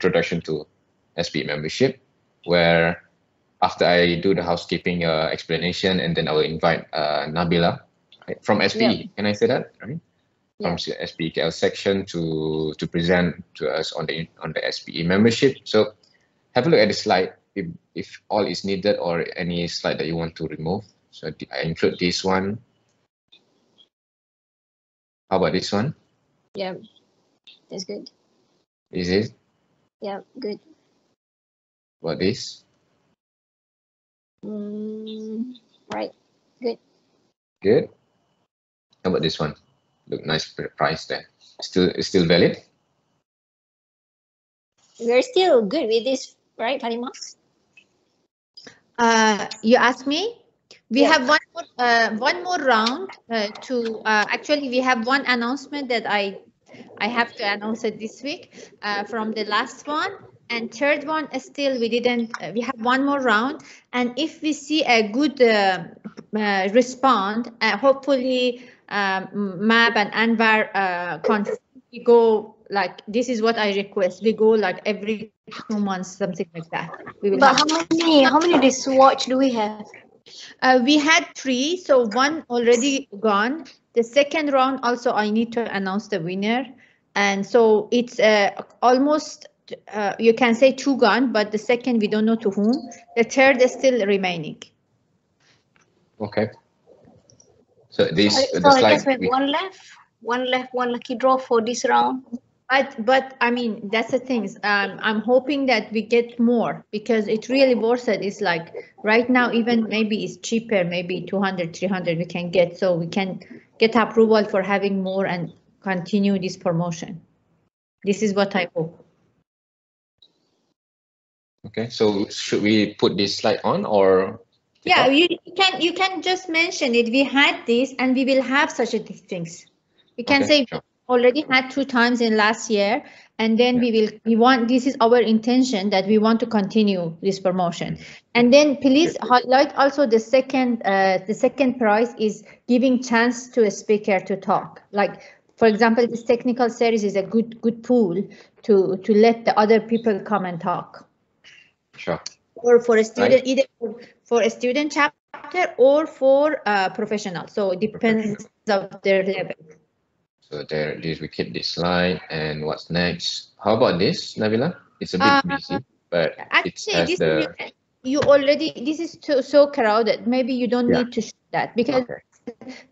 introduction to SPE membership, where after I do the housekeeping uh, explanation, and then I will invite uh, Nabila right, from SPE. Yeah. Can I say that? Right? From yeah. SPEKL section to to present to us on the on the SPE membership. So have a look at the slide if, if all is needed or any slide that you want to remove. So I include this one. How about this one? Yeah, that's good. Is it? Yeah, good. What is? this? Mm, right, good. Good. How about this one? Look nice price there. Still, still valid. We're still good with this, right, Fatemah? Uh, you asked me. We yeah. have one more, uh, one more round uh, to. Uh, actually, we have one announcement that I I have to announce it this week uh, from the last one. And third one, still we didn't, uh, we have one more round. And if we see a good uh, uh, respond, uh, hopefully um, MAB and Anwar uh, we go like, this is what I request. We go like every two months, something like that. We will but how many, how many days watch do we have? Uh, we had three, so one already gone. The second round also I need to announce the winner. And so it's uh, almost, uh, you can say two gone, but the second we don't know to whom. The third is still remaining. Okay. So this, so the I guess we have one left, one left, one lucky draw for this round. But but I mean that's the thing. Um, I'm hoping that we get more because it really worth it. It's like right now even maybe it's cheaper, maybe 200, 300 we can get so we can get approval for having more and continue this promotion. This is what I hope. Okay, so should we put this slide on or? Yeah, you, you can you can just mention it. We had this and we will have such a things. We can okay, say sure. Already had two times in last year and then yeah. we will we want this is our intention that we want to continue this promotion and then please highlight also the second uh, the second prize is giving chance to a speaker to talk like for example, this technical series is a good good pool to to let the other people come and talk. Sure. Or for a student, right. either for, for, a student chapter or for a professional. So it depends of their level. So there, this we keep this slide. And what's next? How about this, Nabila? It's a bit uh, busy, but actually, this the... you already this is too, so crowded. Maybe you don't yeah. need to show that because okay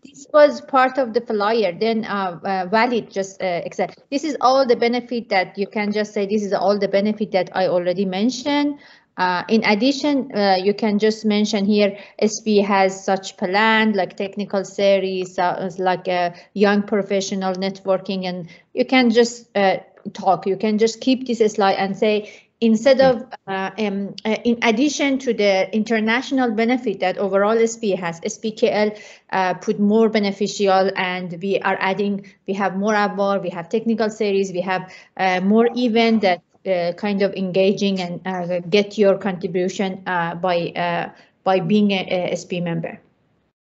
this was part of the flyer then uh, uh, valid just uh, accept this is all the benefit that you can just say this is all the benefit that i already mentioned uh, in addition, uh, you can just mention here SP has such plan like technical series, uh, like a young professional networking, and you can just uh, talk. You can just keep this slide and say instead of uh, um, uh, in addition to the international benefit that overall SP has, SPKL put more beneficial and we are adding, we have more award, we have technical series, we have more event that uh, kind of engaging and uh, get your contribution by by being a, a SP member.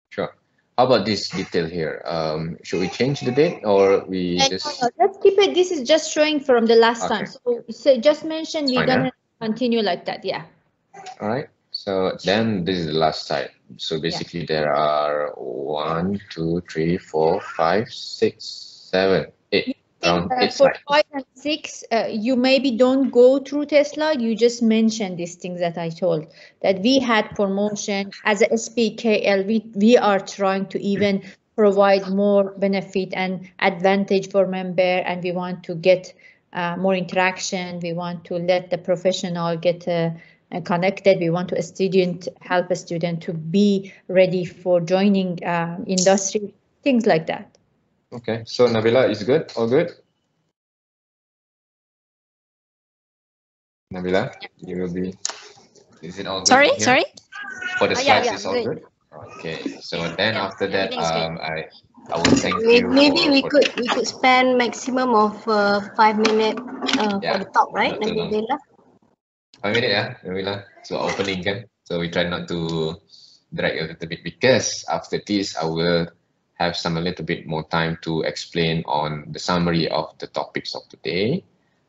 Sure. How about this detail here? Um, should we change the date or we and just? No, let's keep it. This is just showing from the last okay. time. So, so just mention we're gonna continue like that. Yeah. All right. So then this is the last side. So basically yeah. there are one, two, three, four, five, six, seven, eight uh, for five and six, uh, you maybe don't go through Tesla. You just mention these things that I told that we had promotion as a SPKL. We we are trying to even provide more benefit and advantage for member, and we want to get uh, more interaction. We want to let the professional get uh, connected. We want to a student help a student to be ready for joining uh, industry. Things like that. Okay, so Nabila is good, all good? Nabila, you will be, is it all good? Sorry, sorry? For the slides, oh, yeah, yeah, all good. good? Okay, so then yeah, after that, um, I, I will thank maybe, you. Maybe for, we for could we could spend maximum of uh, five minutes uh, yeah, for the talk, right, Nabila? Five minutes, yeah, Nabila. So opening kan, so we try not to drag a little bit because after this, I will have some a little bit more time to explain on the summary of the topics of today.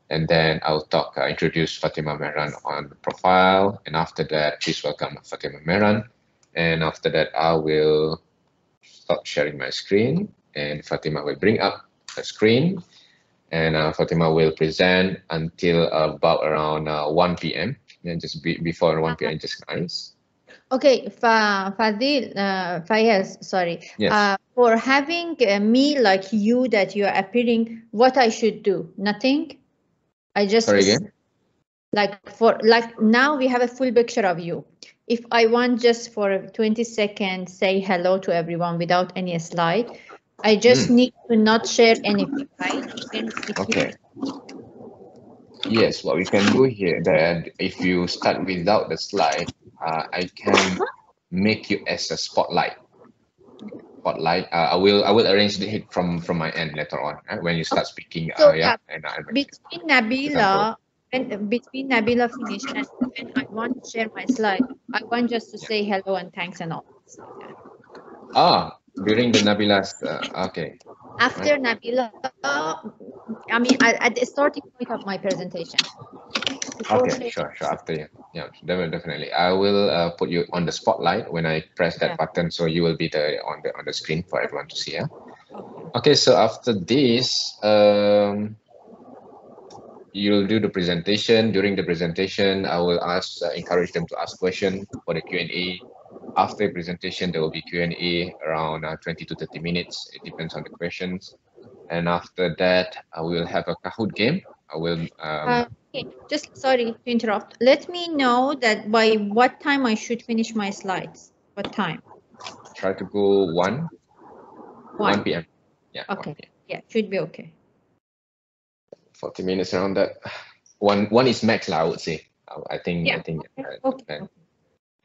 and then I'll talk, uh, introduce Fatemah Mehran on the profile, and after that, please welcome Fatemah Mehran, and after that, I will stop sharing my screen, and Fatemah will bring up the screen, and uh, Fatemah will present until about around uh, 1 p.m. And just be, before 1 p.m. just nice. Okay, Fa Fadil, uh, Fayez, sorry. Yes. Uh, for having uh, me like you that you are appearing, what I should do? Nothing. I just Sorry again. like for like now we have a full picture of you. If I want just for 20 seconds say hello to everyone without any slide, I just Hmm. need to not share anything, right? If you- Okay. Yes, what we can do here that if you start without the slide, uh, I can make you as a spotlight. Spotlight. Uh, I will I will arrange the hit from from my end later on uh, when you start speaking. So, Uh, yeah, uh, and I between Nabila and between Nabila finish and when I want to share my slide, I want just to say hello and thanks and all. ah during the Nabila's. Uh, okay. After Nabila, I mean at, at the starting point of my presentation. Before Okay, sure, sure. After you, yeah, definitely, definitely. I will uh, put you on the spotlight when I press that Yeah. button, so you will be the on the on the screen for everyone to see. Yeah. Okay, so after this, um, you'll do the presentation. During the presentation, I will ask, uh, encourage them to ask question for the Q and A. After the presentation, there will be Q and A around uh, 20 to 30 minutes. It depends on the questions. And after that, I will have a Kahoot game. I will. Um, Uh, okay, just sorry to interrupt. Let me know that by what time I should finish my slides. What time? try to go 1 1 1 p.m. Yeah. 1 Okay. p.m. Yeah, should be okay. 40 minutes around that. One one is max I would say. I I think I Yeah, think uh, Okay.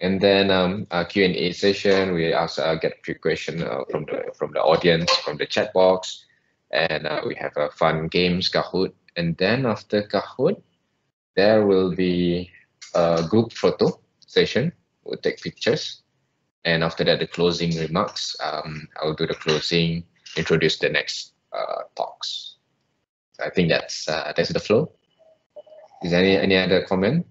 And then um a Q&A session we also uh, get a few questions uh, from the from the audience from the chat box. And uh, we have a fun games Kahoot. And then after Kahoot there will be a group photo session. We'll take pictures. And after that the closing remarks. Um I'll do the closing introduce the next uh, talks. So I think that's uh, that's the flow. Is there any any other comment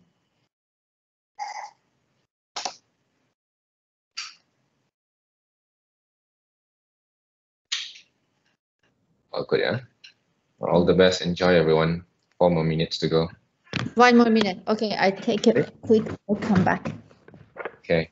all good yeah? All the best. Enjoy everyone. Four more minutes to go. One more minute. Okay, I take a quick, I'll come back. okay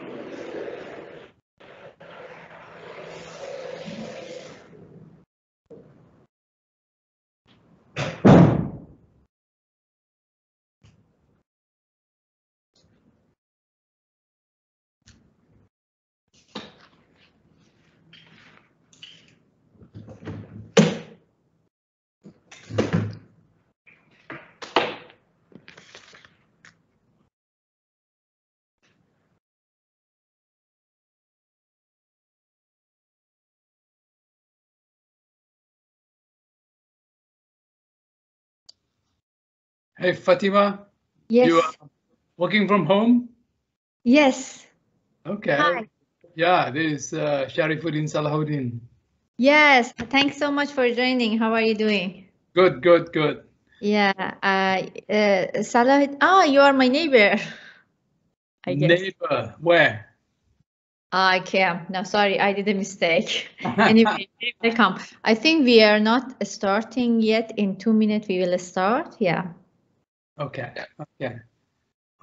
Hey, Fatemah, Yes. you are working from home? Yes. Okay. Hi. Yeah, this is uh, Sharifuddin Salahuddin. Yes. Thanks so much for joining. How are you doing? Good, good, good. Yeah. Uh, uh, Salah. Oh, you are my neighbor. I guess. Neighbor, where? Ah, Okay. No, sorry, I did a mistake. Anyway, they come. I think we are not starting yet. In two minutes, we will start. Yeah. Okay, okay.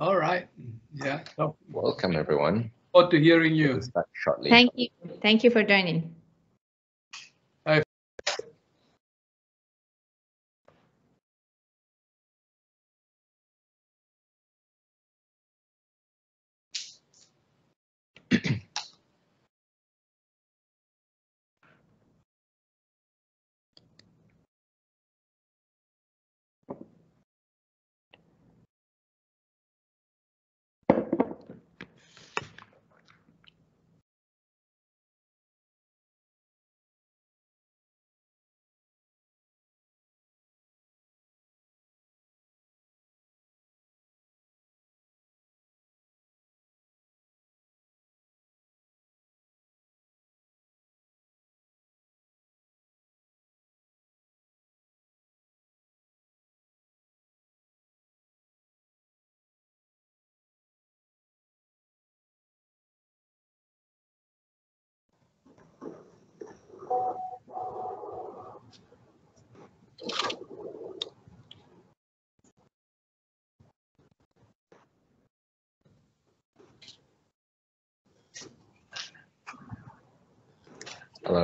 All right. Yeah, so welcome everyone forward to hearing you. we'll start shortly Thank you. Thank you for joining.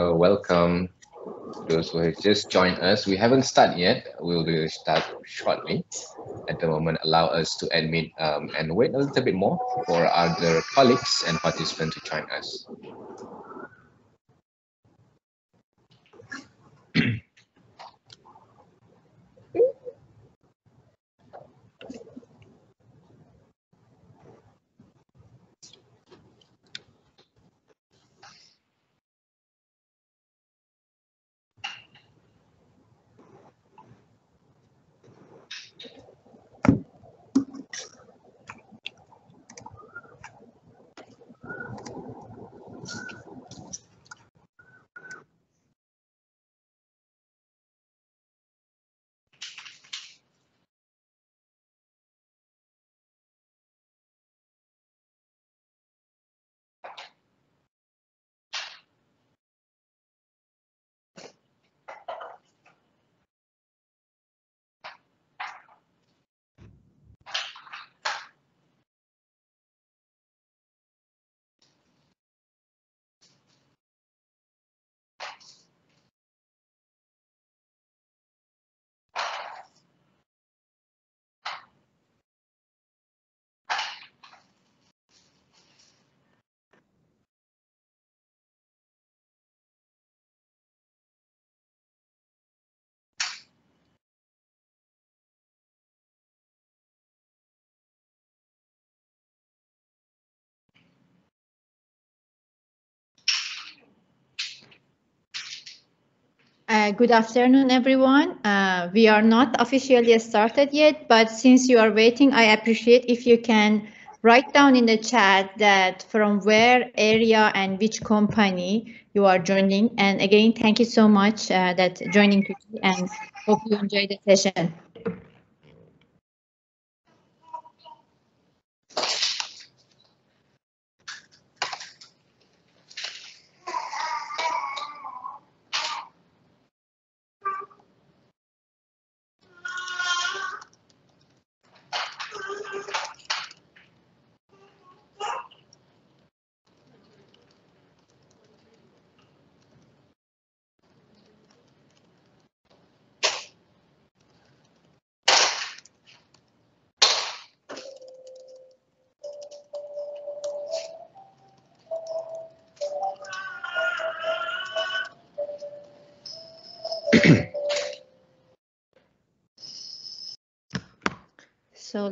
Welcome. Those who have just joined us, we haven't started yet. We will start shortly. At the moment, allow us to admit um, and wait a little bit more for other colleagues and participants to join us. Uh, good afternoon, everyone. Uh, we are not officially started yet, but since you are waiting, I appreciate if you can write down in the chat that from where area and which company you are joining. And again, thank you so much uh, that joining today and hope you enjoy the session.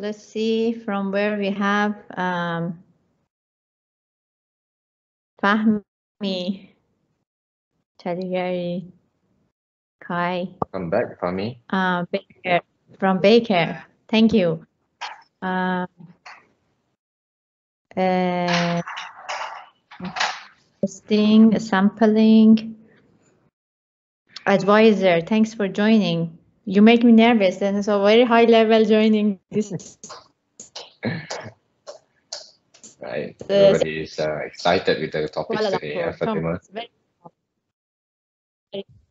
Let's see from where we have um, Fahmi, Chaligari, Kai. Come back, Fahmi. Uh, Baker, from Baker. Thank you. Um, uh, testing, sampling, advisor. Thanks for joining you make me nervous and it's a very high level joining this right everybody is uh, excited with the topic today yeah, Fatemah.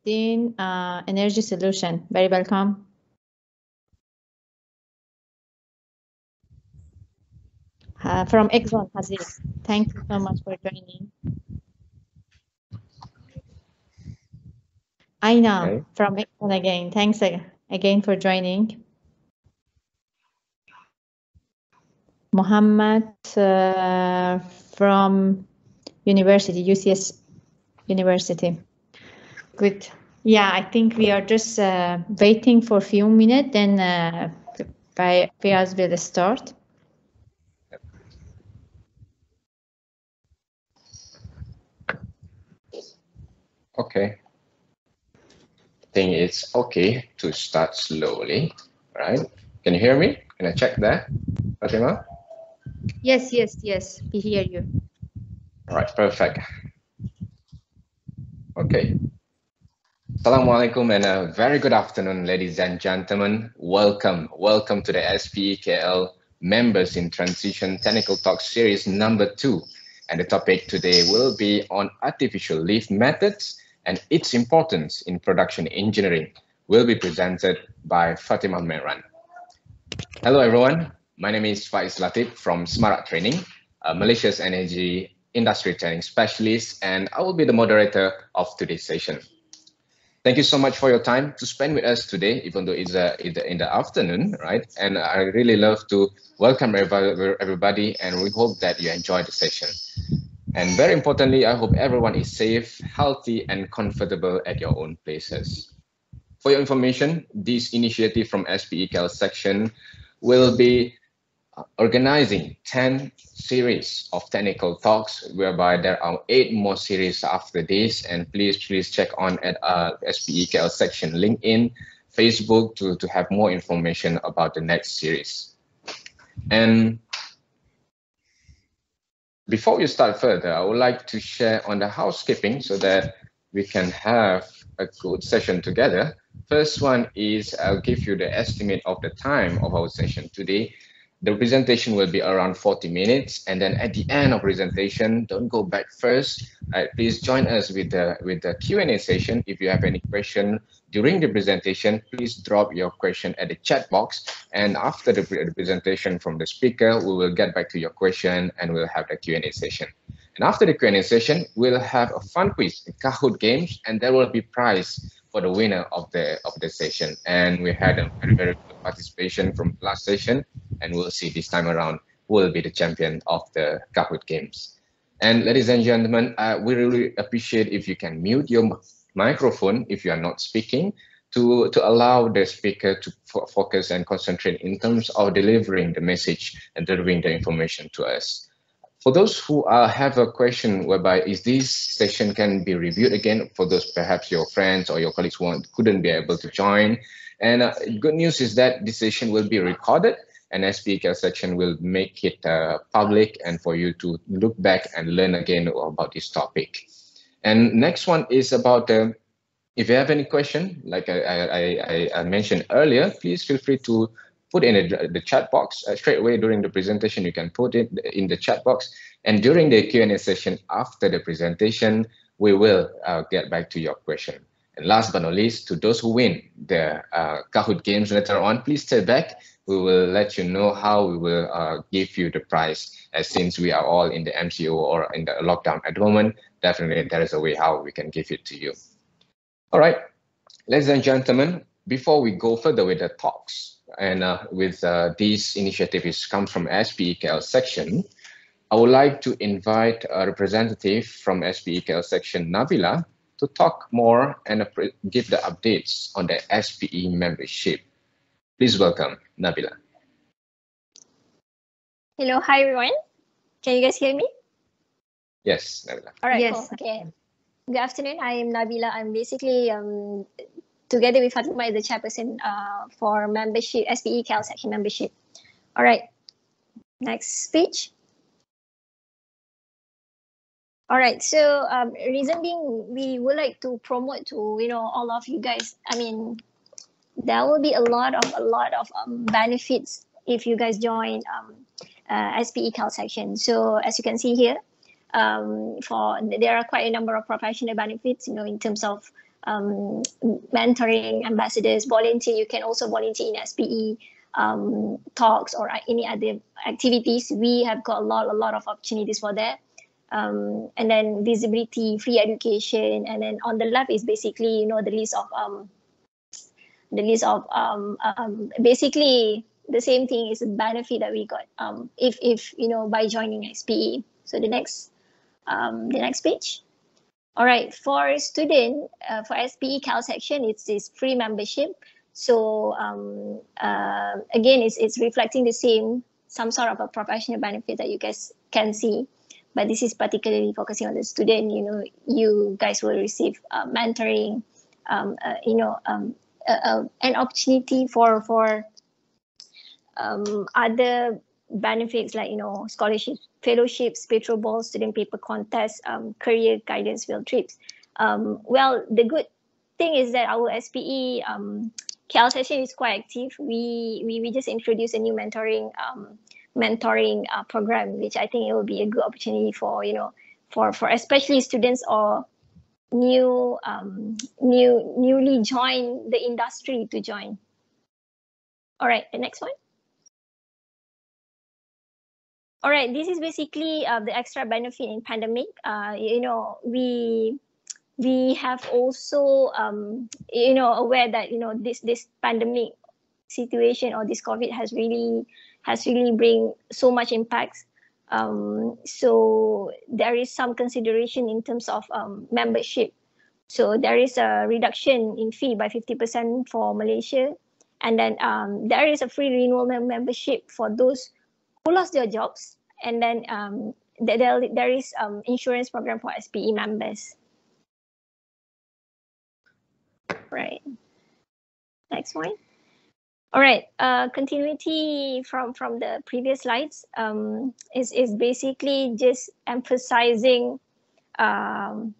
In uh, energy solution very welcome uh, from Exxon. Thank you so much for joining. Aina okay. from Exxon again. Thanks again for joining. Mohammed uh, from University, UCS University. Good. Yeah, I think we are just uh, waiting for a few minutes, then uh, Fiaz will start. Okay think it's okay to start slowly, right? Can you hear me? Can I check that, Fatemah? Yes, yes, yes, we hear you. All right, perfect. Okay. Assalamualaikum and a very good afternoon, ladies and gentlemen. Welcome, welcome to the SPEKL Members in Transition Technical Talk Series number two. And the topic today will be on artificial lift methods and its importance in production engineering will be presented by Fatemah Mehran. Hello, everyone. My name is Faiz Latif from Smart Training, Malaysia's energy industry training specialist, and I will be the moderator of today's session. Thank you so much for your time to spend with us today, even though it's uh, in the afternoon, right? And I really love to welcome everybody, and we hope that you enjoy the session. And very importantly, I hope everyone is safe, healthy, and comfortable at your own places. For your information, this initiative from SPE KL section will be organizing 10 series of technical talks whereby there are eight more series after this and please please check on at uh, SPEKL section LinkedIn Facebook to, to have more information about the next series and before we start further I would like to share on the housekeeping so that we can have a good session together. First one is I'll give you the estimate of the time of our session today the presentation will be around 40 minutes and then at the end of presentation don't go back first. Right, please join us with the with the q&a session. If you have any question during the presentation please drop your question at the chat box. And after the, the presentation from the speaker we will get back to your question and we'll have the q&a session. And after the q&a session we'll have a fun quiz a kahoot games and there will be prize for the winner of the of the session. And we had a very very good participation from last session, and we'll see this time around who will be the champion of the Kahoot games. And ladies and gentlemen, uh, we really appreciate if you can mute your microphone if you are not speaking to, to allow the speaker to focus and concentrate in terms of delivering the message and delivering the information to us. For those who uh, have a question whereby is this session can be reviewed again for those perhaps your friends or your colleagues who couldn't be able to join. And uh, good news is that this session will be recorded and SPEKL section will make it uh, public and for you to look back and learn again about this topic. And next one is about uh, if you have any question, like I, I, I mentioned earlier, please feel free to put in a, the chat box uh, straight away during the presentation. You can put it in the chat box. And during the Q&A session after the presentation, we will uh, get back to your question. And last but not least, to those who win the uh, Kahoot games later on, please stay back. We will let you know how we will uh, give you the prize. As since we are all in the MCO or in the lockdown at the moment, definitely there is a way how we can give it to you. All right, ladies and gentlemen, before we go further with the talks, and uh, with uh, these initiatives come from SPEKL section, I would like to invite a representative from SPEKL section, Nabila, to talk more and give the updates on the SPE membership. Please welcome Nabila. Hello, hi everyone. Can you guys hear me? Yes, Nabila. All right, yes. Cool. Okay. Good afternoon. I am Nabila. I'm basically um, together with Fatemah is the chairperson uh, for membership, SPE KL section membership. All right, next speech. All right, so um, reason being, we would like to promote to you know all of you guys. I mean, there will be a lot of a lot of um, benefits if you guys join um, uh, SPE KL section. So as you can see here, um, for there are quite a number of professional benefits. You know, in terms of um, mentoring ambassadors, volunteer. You can also volunteer in SPE um, talks or any other activities. We have got a lot, a lot of opportunities for that. Um, and then visibility, free education, and then on the left is basically you know the list of um, the list of um, um, basically the same thing is a benefit that we got um, if if you know by joining SPE. So the next um, the next page. All right, for student, uh, for SPE KL section, it's this free membership. So um, uh, again, it's, it's reflecting the same, some sort of a professional benefit that you guys can see. But this is particularly focusing on the student, you know, you guys will receive uh, mentoring, um, uh, you know, um, uh, uh, an opportunity for, for um, other benefits like, you know, scholarships fellowships, PetroBowl, student paper contests, um, career guidance field trips. Um, well, the good thing is that our SPE um, KL session is quite active. We, we, we just introduced a new mentoring um, mentoring uh, program, which I think it will be a good opportunity for, you know, for, for especially students or new um, new newly join the industry to join. All right, the next one. All right, this is basically uh, the extra benefit in pandemic. Uh, you know, we we have also um, you know aware that you know this this pandemic situation or this COVID has really has really bring so much impacts. Um, so there is some consideration in terms of um, membership. So there is a reduction in fee by 50% for Malaysia. And then um, there is a free renewal membership for those who lost their jobs. And then um, there, there is um, insurance program for SPE members. Right. Next one. All right, uh, continuity from, from the previous slides um, is, is basically just emphasizing um,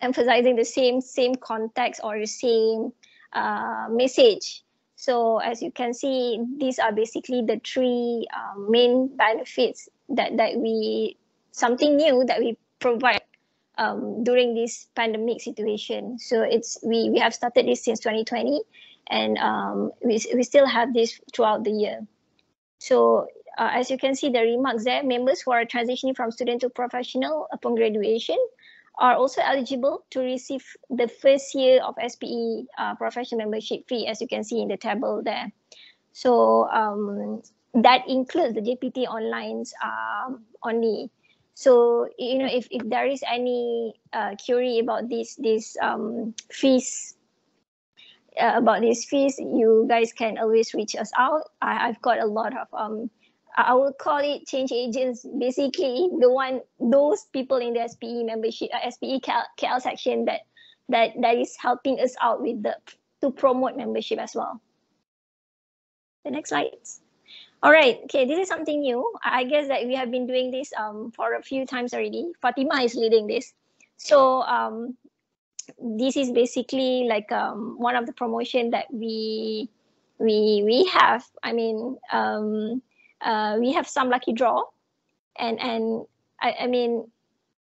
emphasizing the same same context or the same uh, message. So as you can see, these are basically the three uh, main benefits that, that we, something new that we provide um, during this pandemic situation. So it's we, we have started this since 2020 and um, we, we still have this throughout the year. So uh, as you can see the remarks there, members who are transitioning from student to professional upon graduation are also eligible to receive the first year of SPE uh, professional membership fee, as you can see in the table there. So um, that includes the JPT onlines um, only. So you know, if, if there is any uh, query about this this um, fees uh, about these fees, you guys can always reach us out. I, I've got a lot of um, I will call it change agents. Basically, the one those people in the SPE membership, uh, SPE KL, KL section that that that is helping us out with the to promote membership as well. The next slide. All right. Okay, this is something new. I guess that we have been doing this um for a few times already. Fatemah is leading this. So um this is basically like um, one of the promotion that we we we have. I mean, um, uh, we have some lucky draw, and and I, I mean,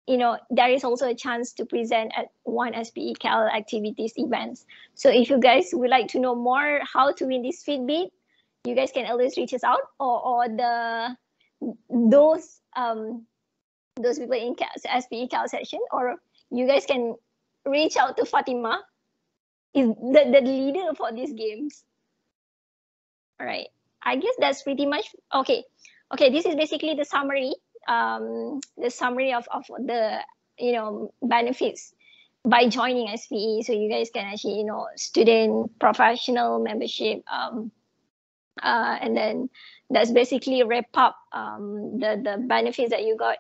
you know, there is also a chance to present at one SPE KL activities events. So if you guys would like to know more how to win this Fitbit, you guys can always reach us out or or the those um those people in KL, SPE KL session or you guys can reach out to Fatemah, is the, the leader for these games. All right, I guess that's pretty much okay. Okay, this is basically the summary, um, the summary of, of the you know benefits by joining SPE. So you guys can actually you know student professional membership, um, uh, and then that's basically wrap up um, the the benefits that you got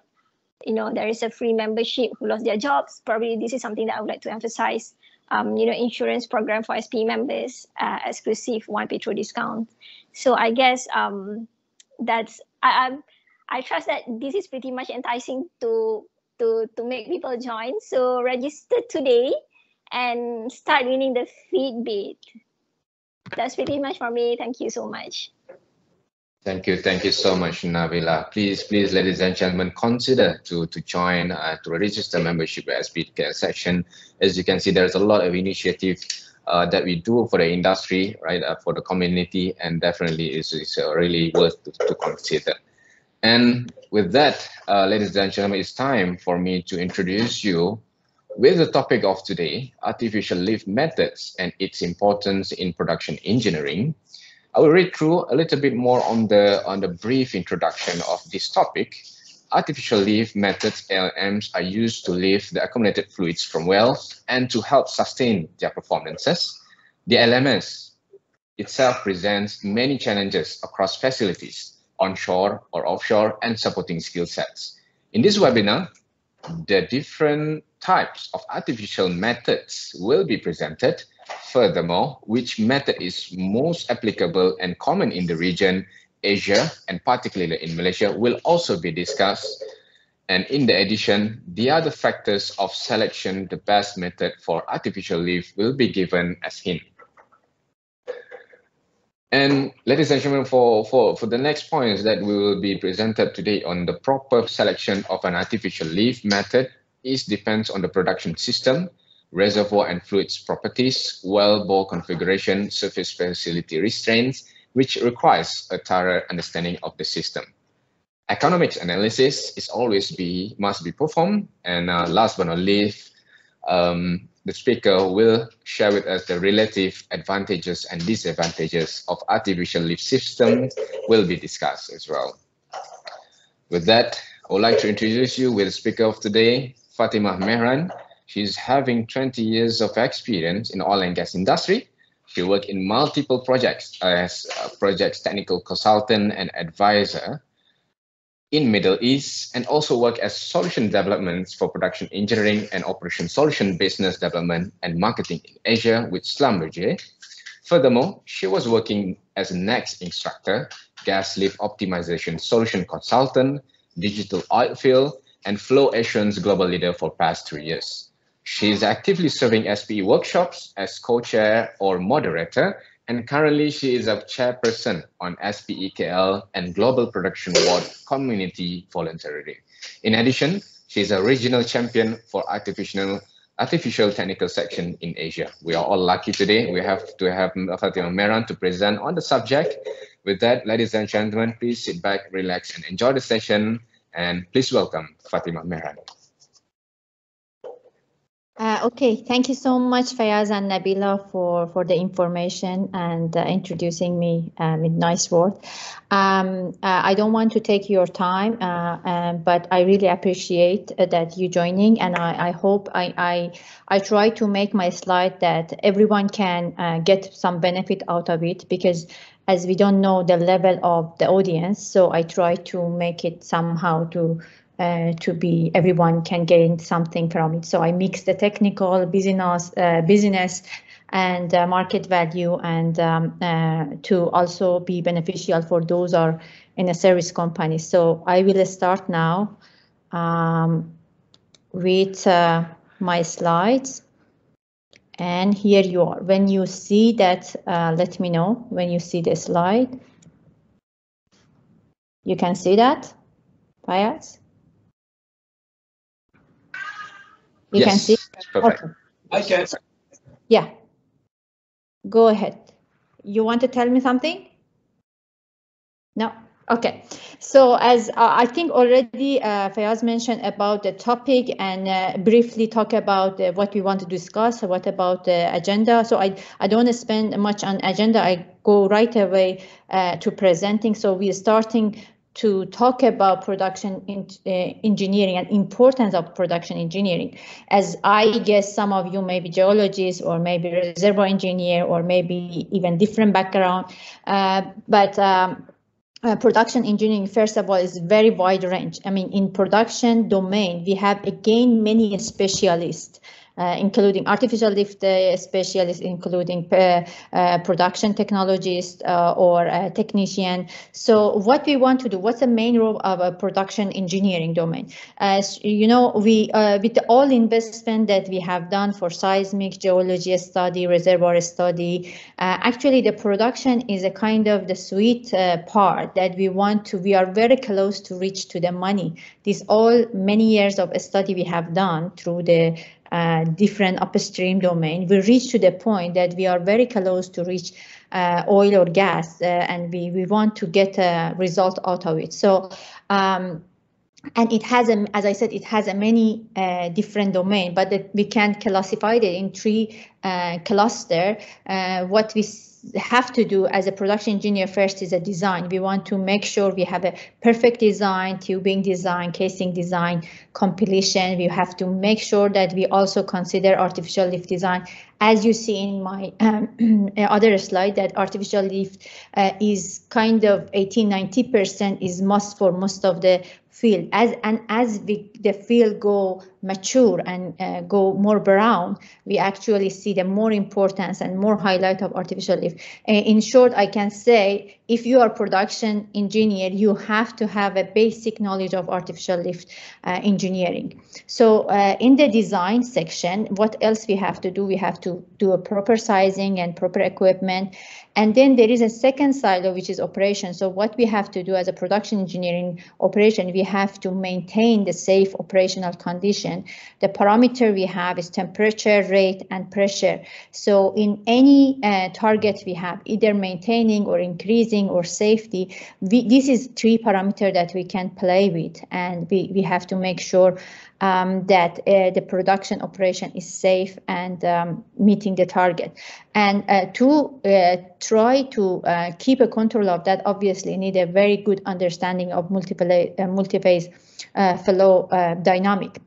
you know there is a free membership who lost their jobs probably this is something that i would like to emphasize um, you know insurance program for sp members uh, exclusive OnePetro discount. So i guess um, that's I, I'm, I trust that this is pretty much enticing to to to make people join. So register today and start winning the Fitbit. That's pretty much for me. Thank you so much Thank you. Thank you so much, Nabila. Please, please, ladies and gentlemen, consider to, to join, uh, to register membership at SPK section. As you can see, there's a lot of initiative uh, that we do for the industry, right, uh, for the community, and definitely is is uh, really worth to, to, consider. And with that, uh, ladies and gentlemen, it's time for me to introduce you with the topic of today, artificial lift methods and its importance in production engineering. I will read through a little bit more on the on the brief introduction of this topic. Artificial lift methods, LMs are used to lift the accumulated fluids from wells and to help sustain their performances. The LMS itself presents many challenges across facilities, onshore or offshore, and supporting skill sets. In this webinar, the different types of artificial methods will be presented Furthermore, which method is most applicable and common in the region, Asia, and particularly in Malaysia, will also be discussed. And in the addition, the other factors of selection, the best method for artificial lift will be given as hint. And ladies and gentlemen, for, for, for the next points that will be presented today on the proper selection of an artificial lift method is depends on the production system, reservoir and fluids properties, well bore configuration, surface facility restraints, which requires a thorough understanding of the system. economics analysis is always be must be performed. And uh, last but not least, um, the speaker will share with us the relative advantages and disadvantages of artificial lift systems will be discussed as well. With that, I would like to introduce you with the speaker of today, Fatemah Mehran. She's having 20 years of experience in oil and gas industry. She worked in multiple projects as projects technical consultant and advisor in Middle East and also work as solution developments for production engineering and operation solution business development and marketing in Asia with Schlumberger. Furthermore, she was working as a next instructor, gas lift optimization solution consultant, digital oil field, and flow assurance global leader for past three years. She is actively serving SPE workshops as co-chair or moderator and currently she is a chairperson on SPEKL and Global Production Award Community Voluntarily. In addition, she is a regional champion for artificial artificial technical section in Asia. We are all lucky today. We have to have Fatemah Mehran to present on the subject. With that, ladies and gentlemen, please sit back, relax, and enjoy the session. And please welcome Fatemah Mehran. Uh, okay, thank you so much, Fayaz and Nabila, for, for the information and uh, introducing me um, in nice words. Um, uh, I don't want to take your time, uh, um, but I really appreciate uh, that you joining, and I, I hope I, I, I try to make my slide that everyone can uh, get some benefit out of it because as we don't know the level of the audience, so I try to make it somehow to uh, to be everyone can gain something from it. So I mix the technical business, uh, business and uh, market value and um, uh, to also be beneficial for those are in a service company. So I will start now um, with uh, my slides. And here you are. When you see that, let me know when you see the slide. You can see that, Fayaz? You yes, can see? Perfect. Okay. I can. Yeah. Go ahead. You want to tell me something? No. Okay. So as uh, I think already uh, Fayaz mentioned about the topic and uh, briefly talk about uh, what we want to discuss, what about the agenda. So I, I don't want to spend much on agenda. I go right away uh, to presenting. So we're starting to talk about production in, uh, engineering and importance of production engineering. As I guess some of you may be geologists or maybe reservoir engineer or maybe even different background, uh, but um, uh, production engineering, first of all, is very wide range. I mean, in production domain, we have again many specialists Uh, including artificial lift uh, specialists, including uh, uh production technologists uh, or technician. So what we want to do, what's the main role of a production engineering domain? As you know, we with all investment that we have done for seismic geology study, reservoir study, actually the production is a kind of the sweet part that we want to, we are very close to reach to the money. This all many years of study we have done through the uh, different upstream domain, we reach to the point that we are very close to reach uh, oil or gas, uh, and we, we want to get a result out of it. So, um, and it has, a, as I said, it has a many uh, different domain, but we can classify it in three uh, cluster. Uh, what we have to do as a production engineer first is a design. We want to make sure we have a perfect design, tubing design, casing design, completion. We have to make sure that we also consider artificial lift design. As you see in my um, other slide, that artificial lift uh, is kind of 80-90% is must for most of the field. As and as we, the field go mature and uh, go more brown, we actually see the more importance and more highlight of artificial lift. Uh, in short, I can say if you are production engineer, you have to have a basic knowledge of artificial lift uh, engineering. So uh, in the design section, what else we have to do? We have to do a proper sizing and proper equipment. And then there is a second silo, which is operation. So what we have to do as a production engineering operation, we have to maintain the safe operational condition the parameter we have is temperature, rate, and pressure. So in any uh, target we have, either maintaining or increasing or safety, we, this is three parameter that we can play with, and we, we have to make sure um, that uh, the production operation is safe and um, meeting the target. And uh, to uh, try to uh, keep a control of that, obviously need a very good understanding of multiple, uh, multi-phase uh, flow dynamic.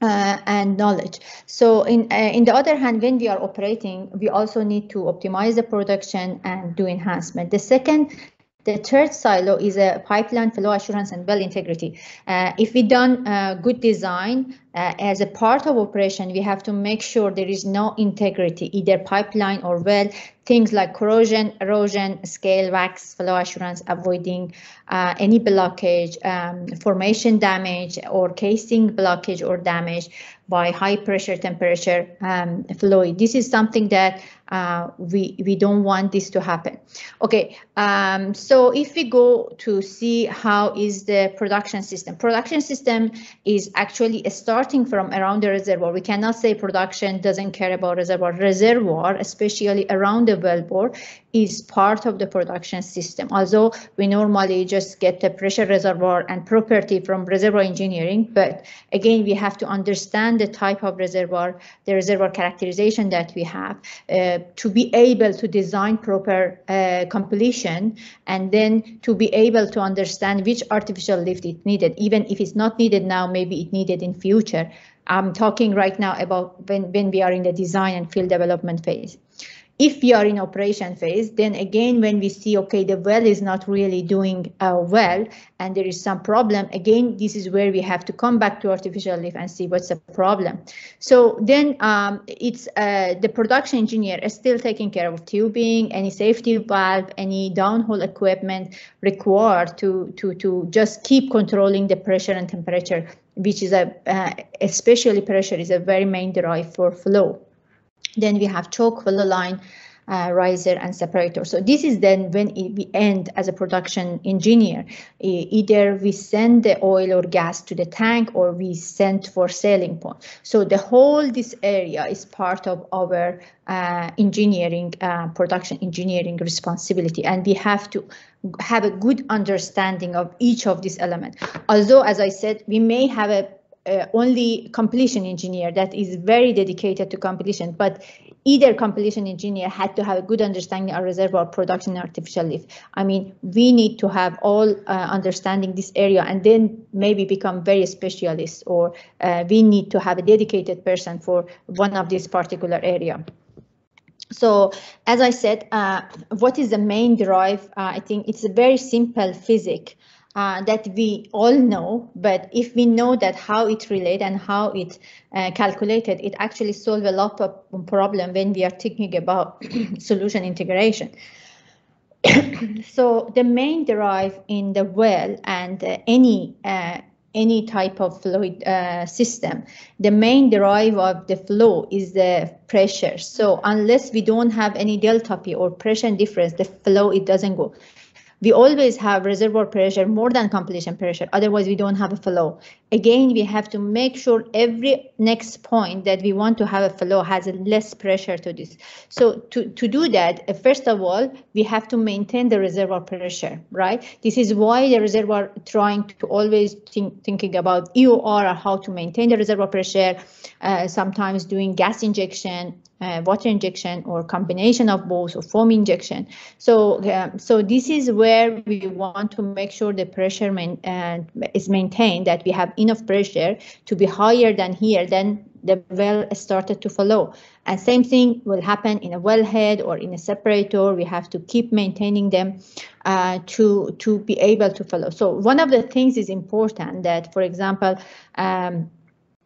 Uh, and knowledge. So in uh, in the other hand, when we are operating, we also need to optimize the production and do enhancement. The second the third silo is a pipeline flow assurance and well integrity. Uh, if we done uh, good design uh, as a part of operation, we have to make sure there is no integrity, either pipeline or well, things like corrosion, erosion, scale, wax, flow assurance, avoiding uh, any blockage, um, formation damage or casing blockage or damage by high pressure temperature um, fluid. This is something that uh, we, we don't want this to happen. Okay, um, so if we go to see how is the production system, production system is actually starting from around the reservoir. We cannot say production doesn't care about reservoir. Reservoir, especially around the wellbore, is part of the production system. Although we normally just get the pressure reservoir and property from reservoir engineering, but again, we have to understand the type of reservoir, the reservoir characterization that we have uh, to be able to design proper uh, completion and then to be able to understand which artificial lift is needed, even if it's not needed now, maybe it needed in future. I'm talking right now about when, when we are in the design and field development phase. If we are in operation phase, then again, when we see, okay, the well is not really doing uh, well and there is some problem, again, this is where we have to come back to artificial lift and see what's the problem. So then um, it's uh, the production engineer is still taking care of tubing, any safety valve, any downhole equipment required to, to, to just keep controlling the pressure and temperature, which is a, uh, especially pressure is a very main drive for flow. Then we have choke, flow line, uh, riser and separator. So this is then when we end as a production engineer. either we send the oil or gas to the tank or we send for sailing point. So the whole this area is part of our uh, engineering, uh, production engineering responsibility. And we have to have a good understanding of each of these elements. Although, as I said, we may have a uh, only completion engineer that is very dedicated to completion, but either completion engineer had to have a good understanding of reservoir production and artificial lift. I mean, we need to have all uh, understanding this area and then maybe become very specialist or uh, we need to have a dedicated person for one of this particular area. So as I said, uh, what is the main drive? Uh, I think it's a very simple physics uh, that we all know, but if we know that how it related and how it uh, calculated, it actually solve a lot of problem when we are thinking about solution integration. so the main drive in the well and uh, any uh, any type of fluid uh, system, the main drive of the flow is the pressure. So unless we don't have any delta P or pressure difference, the flow, it doesn't go we always have reservoir pressure more than completion pressure. Otherwise, we don't have a flow. Again, we have to make sure every next point that we want to have a flow has less pressure to this. So to, to do that, uh, first of all, we have to maintain the reservoir pressure, right? This is why the reservoir trying to always think, thinking about EOR or how to maintain the reservoir pressure, uh, sometimes doing gas injection, uh, water injection or combination of both or foam injection. So, um, so this is where we want to make sure the pressure main, uh, is maintained, that we have enough pressure to be higher than here, then the well started to flow. And same thing will happen in a wellhead or in a separator. We have to keep maintaining them uh, to, to be able to flow. So one of the things is important that, for example, um,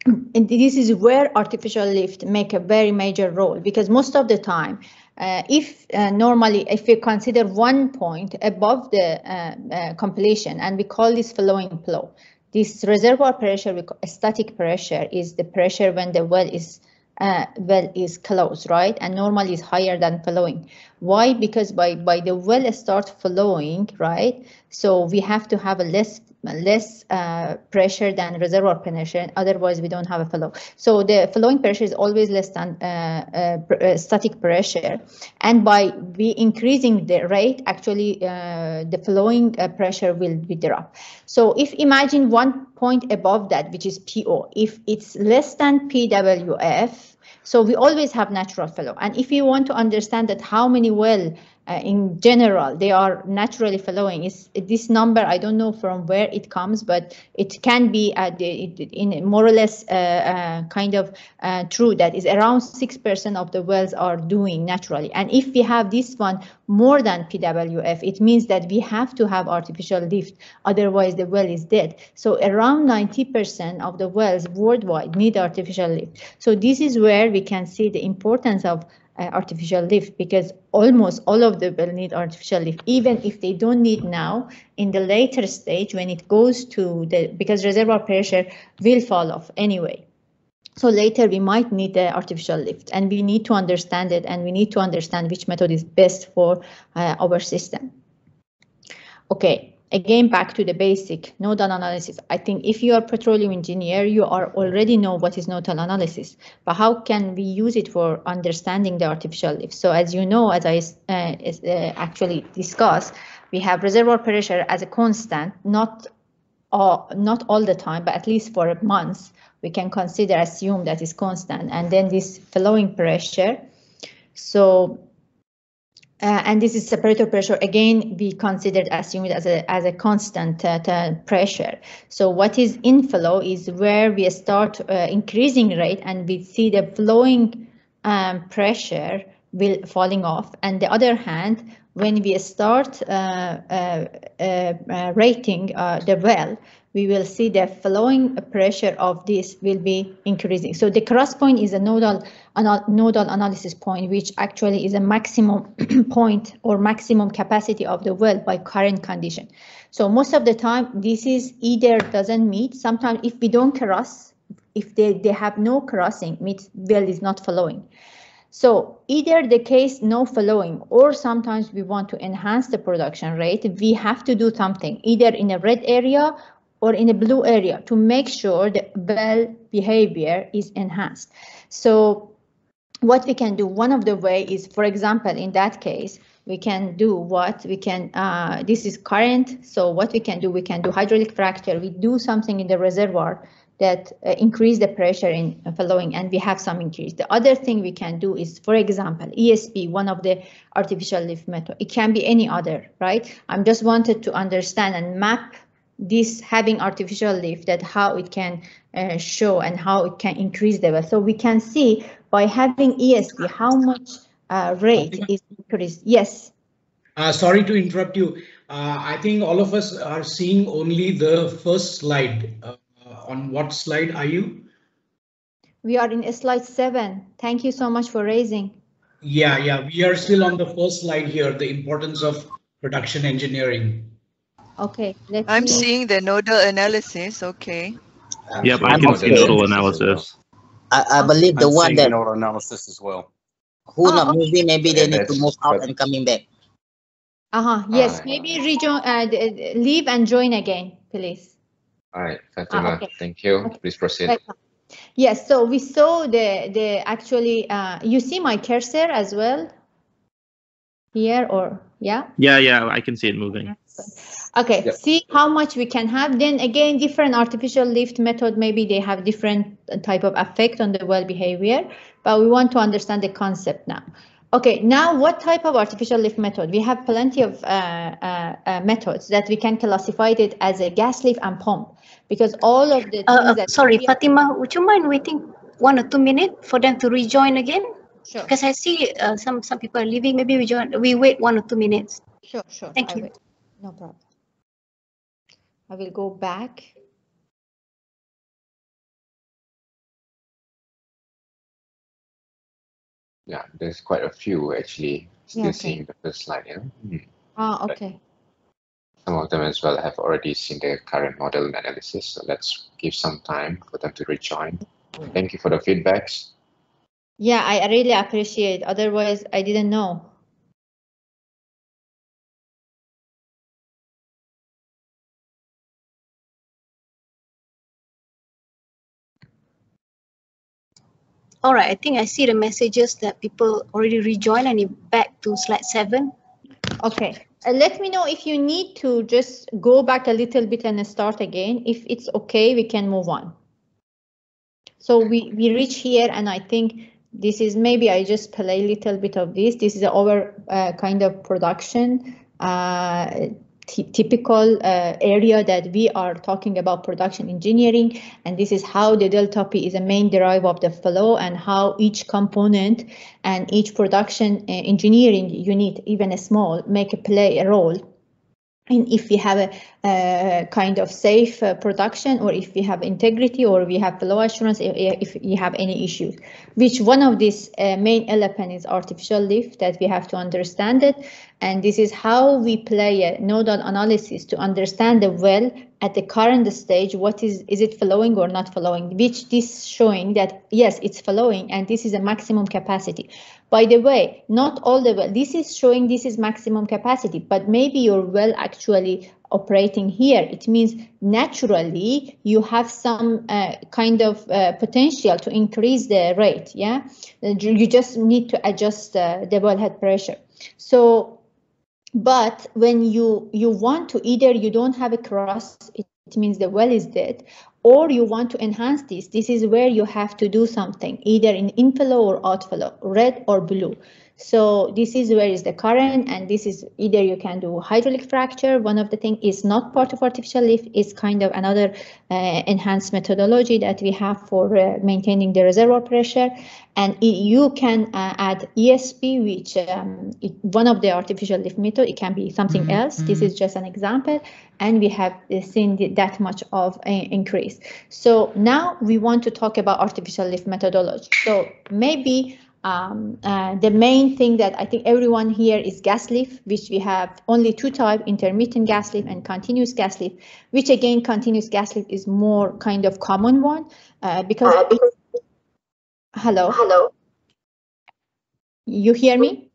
and this is where artificial lift make a very major role because most of the time uh, if uh, normally if we consider one point above the uh, uh completion and we call this flowing flow this reservoir pressure static pressure is the pressure when the well is uh, well is closed right? And normally is higher than flowing Why? Because by, by the well start flowing, right? So we have to have a less less uh, pressure than reservoir pressure. Otherwise, we don't have a flow. So the flowing pressure is always less than uh, uh, static pressure. And by we increasing the rate, actually uh, the flowing uh, pressure will be drop. So if imagine one point above that, which is PO, if it's less than PWF, so we always have natural fellow. And if you want to understand that how many well uh, in general, they are naturally flowing. Is this number? I don't know from where it comes, but it can be uh, in more or less uh, uh kind of uh, true that is around six percent of the wells are doing naturally. And if we have this one more than PWF, it means that we have to have artificial lift, otherwise the well is dead. So around 90% of the wells worldwide need artificial lift. So this is where we can see the importance of uh, artificial lift because almost all of them will need artificial lift even if they don't need now in the later stage when it goes to the because reservoir pressure will fall off anyway. So later we might need the artificial lift and we need to understand it and we need to understand which method is best for uh, our system. Okay again back to the basic nodal analysis. I think if you are petroleum engineer you are already know what is nodal analysis but how can we use it for understanding the artificial lift so as you know as i uh, is, uh, actually discussed we have reservoir pressure as a constant not all, not all the time but at least for months we can consider assume that is constant and then this flowing pressure. So uh, and this is separator pressure. Again, we considered assumed as a as a constant uh, pressure. So what is inflow is where we start uh, increasing rate and we see the flowing um, pressure will falling off. And the other hand, when we start uh, uh, uh, rating the well, we will see the flowing pressure of this will be increasing. So the cross point is a nodal nodal analysis point, which actually is a maximum point or maximum capacity of the well by current condition. So most of the time, this is either doesn't meet. Sometimes if we don't cross, if they, they have no crossing, means well is not flowing. So either the case no flowing or sometimes we want to enhance the production rate, we have to do something either in a red area or in a blue area to make sure the well behavior is enhanced. So what we can do, one of the way is, for example, in that case, we can do what we can, uh, this is current. So what we can do, we can do hydraulic fracture. We do something in the reservoir that uh, increase the pressure in flowing and we have some increase. The other thing we can do is, for example, ESP, one of the artificial lift method. It can be any other, right? I'm just wanted to understand and map this having artificial lift that how it can uh, show and how it can increase the wealth. So we can see by having ESP how much uh, rate is increased. Yes. Uh, sorry to interrupt you. Uh, I think all of us are seeing only the first slide. Uh, on what slide are you? We are in slide seven. Thank you so much for raising. Yeah, yeah, we are still on the first slide here, the importance of production engineering. Okay, let's I'm see. seeing the nodal analysis. Okay. Yep, I can see nodal analysis. I, I believe the I'm one seeing that nodal analysis as well. who Oh, not moving, maybe they Yeah, need to that's move out what- and coming back. Uh-huh, yes, Ah. maybe rejoin, uh, d- d- leave and join again, please. All right, Fatemah, okay. thank you. Okay. Please proceed. Welcome. Yes, so we saw the, the actually, uh, you see my cursor as well? Here or, yeah? Yeah, yeah, I can see it moving. Okay, Yep. see how much we can have. Then again, different artificial lift method, maybe they have different type of effect on the well behavior, but we want to understand the concept now. Okay, now what type of artificial lift method? We have plenty of uh, uh, uh, methods that we can classify it as a gas lift and pump because all of the Uh, things uh, that sorry, Fatemah, would you mind waiting one or two minutes for them to rejoin again? Sure, Because I see uh, some some people are leaving. Maybe we join. We wait one or two minutes. sure, sure. Thank I you. will. No problem. I will go back. Yeah, there's quite a few actually still Yeah, okay. seeing the first slide. Yeah. Mhm. Ah, okay. Some of them as well have already seen the current nodal analysis, so let's give some time for them to rejoin. Thank you for the feedbacks. Yeah, I I really appreciate. Otherwise, I didn't know. All right, I think I see the messages that people already rejoined and it back to slide seven. Okay, uh, let me know if you need to just go back a little bit and start again. If it's okay, we can move on. So we, we reach here and I think this is maybe I just play a little bit of this. This is our uh, kind of production uh, typical uh, area that we are talking about production engineering and this is how the delta P is a main drive of the flow and how each component and each production uh, engineering unit even a small make a play a role. And if we have a, kind of safe uh, production or if we have integrity or we have flow assurance if, if you have any issues which one of these uh, main element is artificial lift that we have to understand it and this is how we play a nodal analysis to understand the well at the current stage what is is it flowing or not flowing which this showing that yes it's flowing and this is a maximum capacity by the way, not all the well, this is showing this is maximum capacity, but maybe your well actually operating here. It means naturally you have some uh, kind of uh, potential to increase the rate. Yeah, you just need to adjust uh, the wellhead pressure. So, but when you you want to either you don't have a cross, it, it means the well is dead, or you want to enhance this, this is where you have to do something, either in inflow or outflow, red or blue. So this is where is the current, and this is either you can do hydraulic fracture. One of the thing is not part of artificial lift, is kind of another uh, enhanced methodology that we have for uh, maintaining the reservoir pressure. And it, you can uh, add ESP, which um, it, one of the artificial lift method, it can be something mm -hmm. else. This is just an example, and we have seen that much of an increase. So now we want to talk about artificial lift methodology. So maybe um, uh, the main thing that I think everyone here is gas lift, which we have only two type, intermittent gas lift and continuous gas lift, which again, continuous gas lift is more kind of common one uh, because, uh, because hello, hello, you hear me?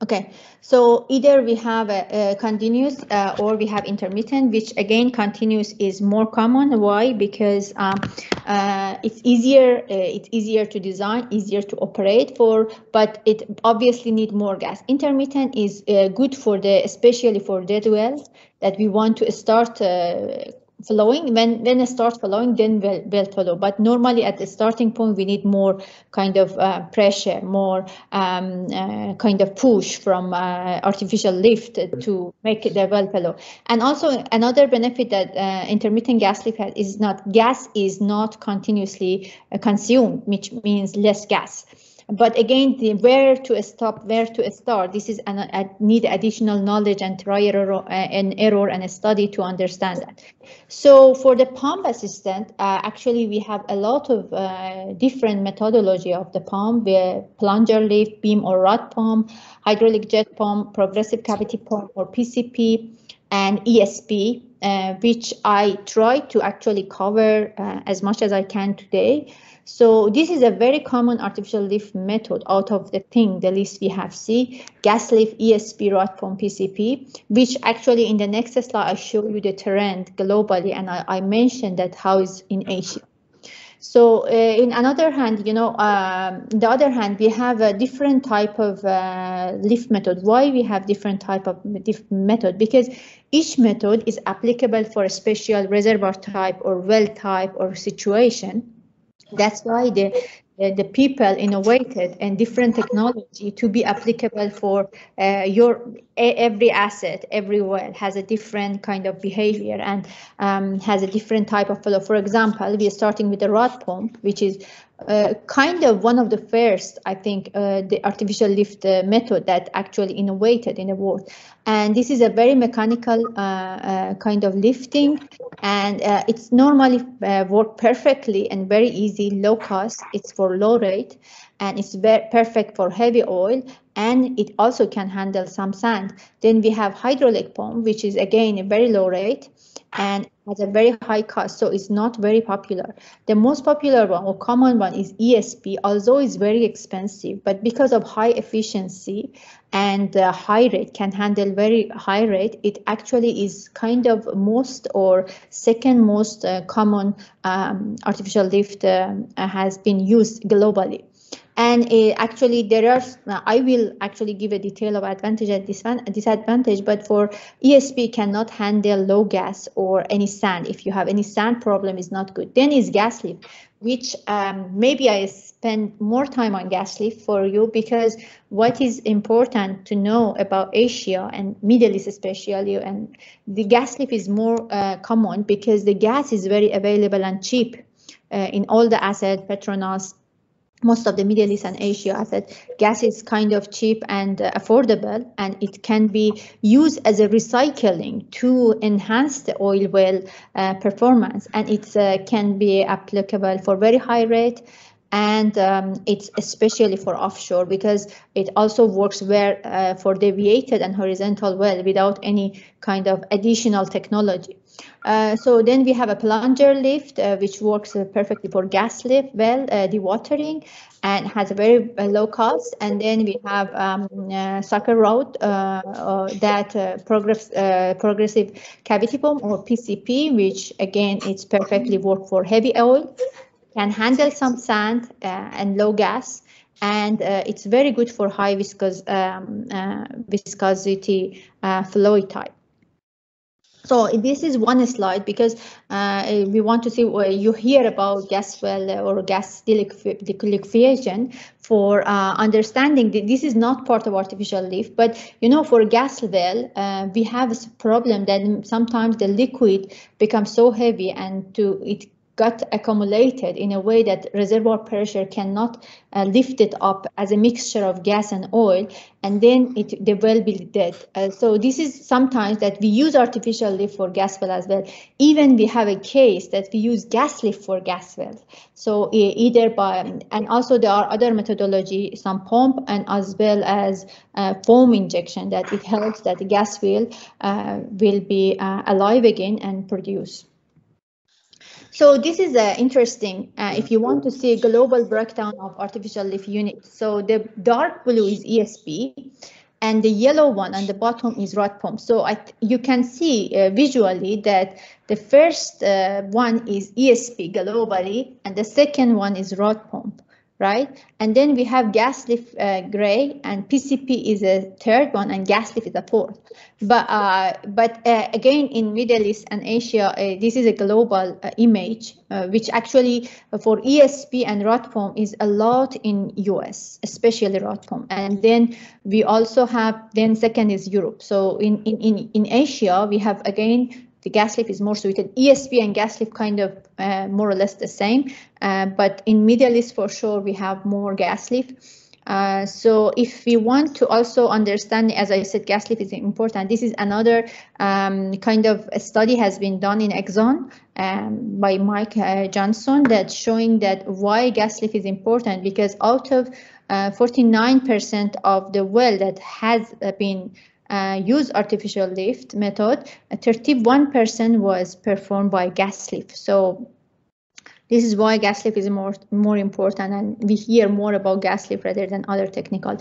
Okay, so either we have a, a continuous uh, or we have intermittent, which again, continuous is more common. Why? Because um, uh, it's easier, uh, it's easier to design, easier to operate for, but it obviously need more gas. Intermittent is uh, good for the, especially for dead wells that we want to start uh, flowing. When when it starts flowing then will will follow. But normally at the starting point we need more kind of uh, pressure more um, uh, kind of push from uh, artificial lift to make the well flow and also another benefit that uh, intermittent gas lift has is not gas is not continuously uh, consumed which means less gas but again, the where to stop, where to start, this is an, a need additional knowledge and trial error, uh, and error and a study to understand that. So for the pump assistant, uh, actually we have a lot of uh, different methodology of the pump, the plunger lift, beam or rod pump, hydraulic jet pump, progressive cavity pump or PCP, and ESP, uh, which I try to actually cover uh, as much as I can today. So this is a very common artificial lift method out of the thing, the list we have see, gas lift, ESP, rod pump, PCP, which actually in the next slide I show you the trend globally and I, I mentioned that how is in Asia. So uh, in another hand, you know, um, the other hand, we have a different type of uh, lift method. Why we have different type of method? Because each method is applicable for a special reservoir type or well type or situation. That's why the the people innovated and different technology to be applicable for uh, your every asset every well has a different kind of behavior and um, has a different type of flow. For example, we are starting with the rod pump, which is uh, kind of one of the first, I think, uh, the artificial lift uh, method that actually innovated in the world. And this is a very mechanical uh, uh, kind of lifting, and it's normally work perfectly and very easy, low cost. It's for low rate, and it's very perfect for heavy oil, and it also can handle some sand. Then we have hydraulic pump, which is again a very low rate and has a very high cost, so it's not very popular. The most popular one or common one is ESP, although it's very expensive, but because of high efficiency and uh, high rate can handle very high rate, it actually is kind of most or second most uh, common um, artificial lift uh, has been used globally. And uh, actually, there are, uh, I will actually give a detail of advantage and disadvantage, but for ESP cannot handle low gas or any sand. If you have any sand problem, is not good. Then is gas lift, which um, maybe I spend more time on gas lift for you because what is important to know about Asia and Middle East especially, and the gas lift is more uh, common because the gas is very available and cheap uh, in all the assets, Petronas, most of the Middle East and Asia asset gas is kind of cheap and uh, affordable and it can be used as a recycling to enhance the oil well uh, performance. And it uh, can be applicable for very high rate and um, it's especially for offshore because it also works where uh, for deviated and horizontal well without any kind of additional technology. Uh, so then we have a plunger lift, uh, which works uh, perfectly for gas lift well uh, dewatering and has a very uh, low cost. And then we have um, sucker rod that progress, progressive cavity pump or PCP, which again, it's perfectly work for heavy oil, can handle some sand and low gas and uh, it's very good for high um, uh, viscosity uh, fluid type. So this is one slide because uh, we want to see where you hear about gas well or gas liquefaction for uh, understanding that this is not part of artificial lift, but you know, for gas well, uh, we have a problem that sometimes the liquid becomes so heavy and to it got accumulated in a way that reservoir pressure cannot uh, lift it up as a mixture of gas and oil, and then it the well be dead. Uh, so this is sometimes that we use artificial lift for gas well as well. Even we have a case that we use gas lift for gas well. So either by and also there are other methodology, some pump and as well as uh, foam injection that it helps that the gas well uh, will be uh, alive again and produce. So this is uh, interesting uh, if you want to see a global breakdown of artificial lift units. So the dark blue is ESP and the yellow one on the bottom is rod pump. So I, you can see uh, visually that the first uh, one is ESP globally and the second one is rod pump right? And then we have gas lift uh, gray and PCP is a third one and gas lift is a fourth. But uh, but uh, again, in Middle East and Asia, uh, this is a global uh, image, uh, which actually for ESP and rod pump is a lot in US, especially rod pump. And then we also have, then second is Europe. So in, in, in Asia, we have again the gas lift is more suited. ESP and gas lift kind of uh, more or less the same, uh, but in Middle East for sure we have more gas lift. Uh, so if we want to also understand, as I said, gas lift is important. This is another um, kind of study has been done in Exxon um, by Mike uh, Johnson that's showing that why gas lift is important because out of 49% uh, of the well that has uh, been uh, use artificial lift method, 31% was performed by gas lift. So this is why gas lift is more more important, and we hear more about gas lift rather than other technical.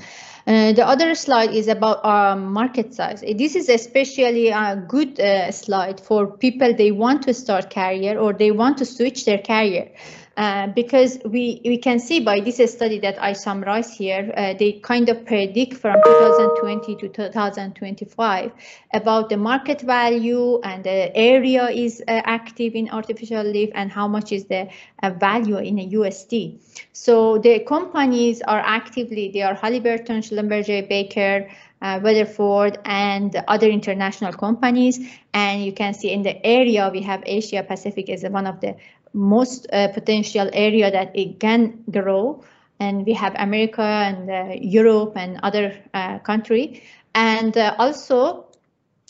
Uh, the other slide is about our market size. This is especially a good uh, slide for people they want to start career or they want to switch their career. Uh, because we, we can see by this study that I summarize here, uh, they kind of predict from 2020 to 2025 about the market value and the area is uh, active in artificial lift and how much is the uh, value in a USD. So the companies are actively, they are Halliburton, Schlumberger, Baker, uh, Weatherford and other international companies. And you can see in the area we have Asia Pacific is one of the most uh, potential area that it can grow. And we have America and uh, Europe and other uh, country. And uh, also,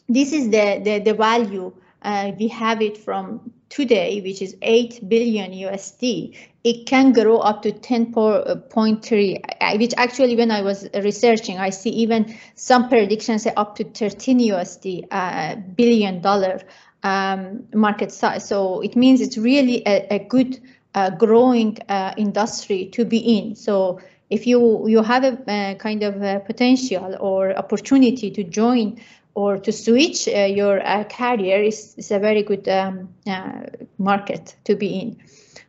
this is the, the, the value. Uh, we have it from today, which is 8 billion USD. It can grow up to 10.3, uh, which actually when I was researching, I see even some predictions say up to 13 USD billion dollar um, market size. So it means it's really a, a good uh, growing uh, industry to be in. So if you you have a, a kind of a potential or opportunity to join or to switch uh, your uh, career is, is a very good um, uh, market to be in.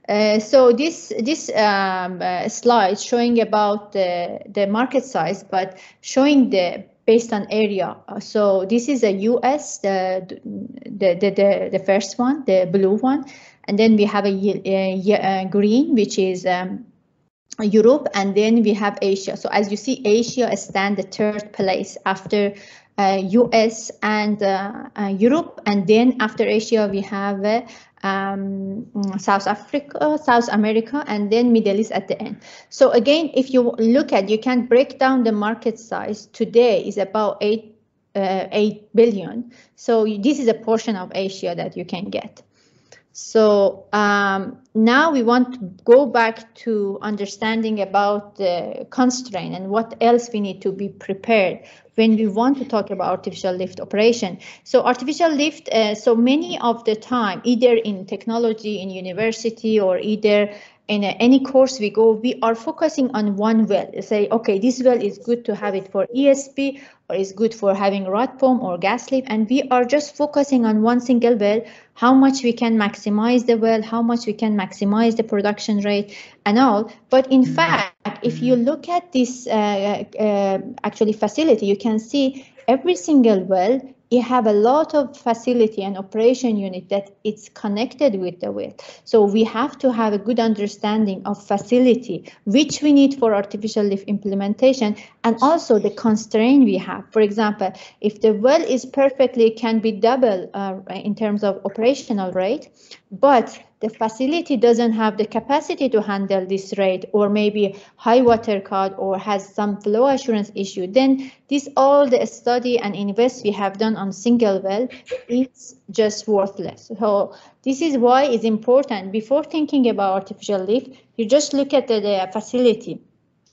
Uh, so this this um, slide showing about the, the market size, but showing the based on area. So this is a US, the the the, the, first one, the blue one, and then we have a green, which is um, Europe, and then we have Asia. So as you see, Asia stand the third place after uh, US and uh, uh, Europe, and then after Asia we have uh, um, South Africa, South America, and then Middle East at the end. So again, if you look at, you can break down the market size today is about eight, uh, 8 billion. So this is a portion of Asia that you can get. So um, now we want to go back to understanding about the constraint and what else we need to be prepared when we want to talk about artificial lift operation. So artificial lift, uh, so many of the time, either in technology, in university, or either in any course we go, we are focusing on one well. Say, okay, this well is good to have it for ESP, or is good for having rod pump or gas lift, and we are just focusing on one single well, how much we can maximize the well, how much we can maximize the production rate, and all. But in fact, if you look at this uh, uh, actually facility, you can see every single well you have a lot of facility and operation unit that it's connected with the well. So we have to have a good understanding of facility, which we need for artificial lift implementation, and also the constraint we have. For example, if the well is perfectly can be double uh, in terms of operational rate, but the facility doesn't have the capacity to handle this rate or maybe high water cut or has some flow assurance issue, then this all the study and invest we have done on single well is just worthless. So this is why it's important before thinking about artificial lift, you just look at the, the facility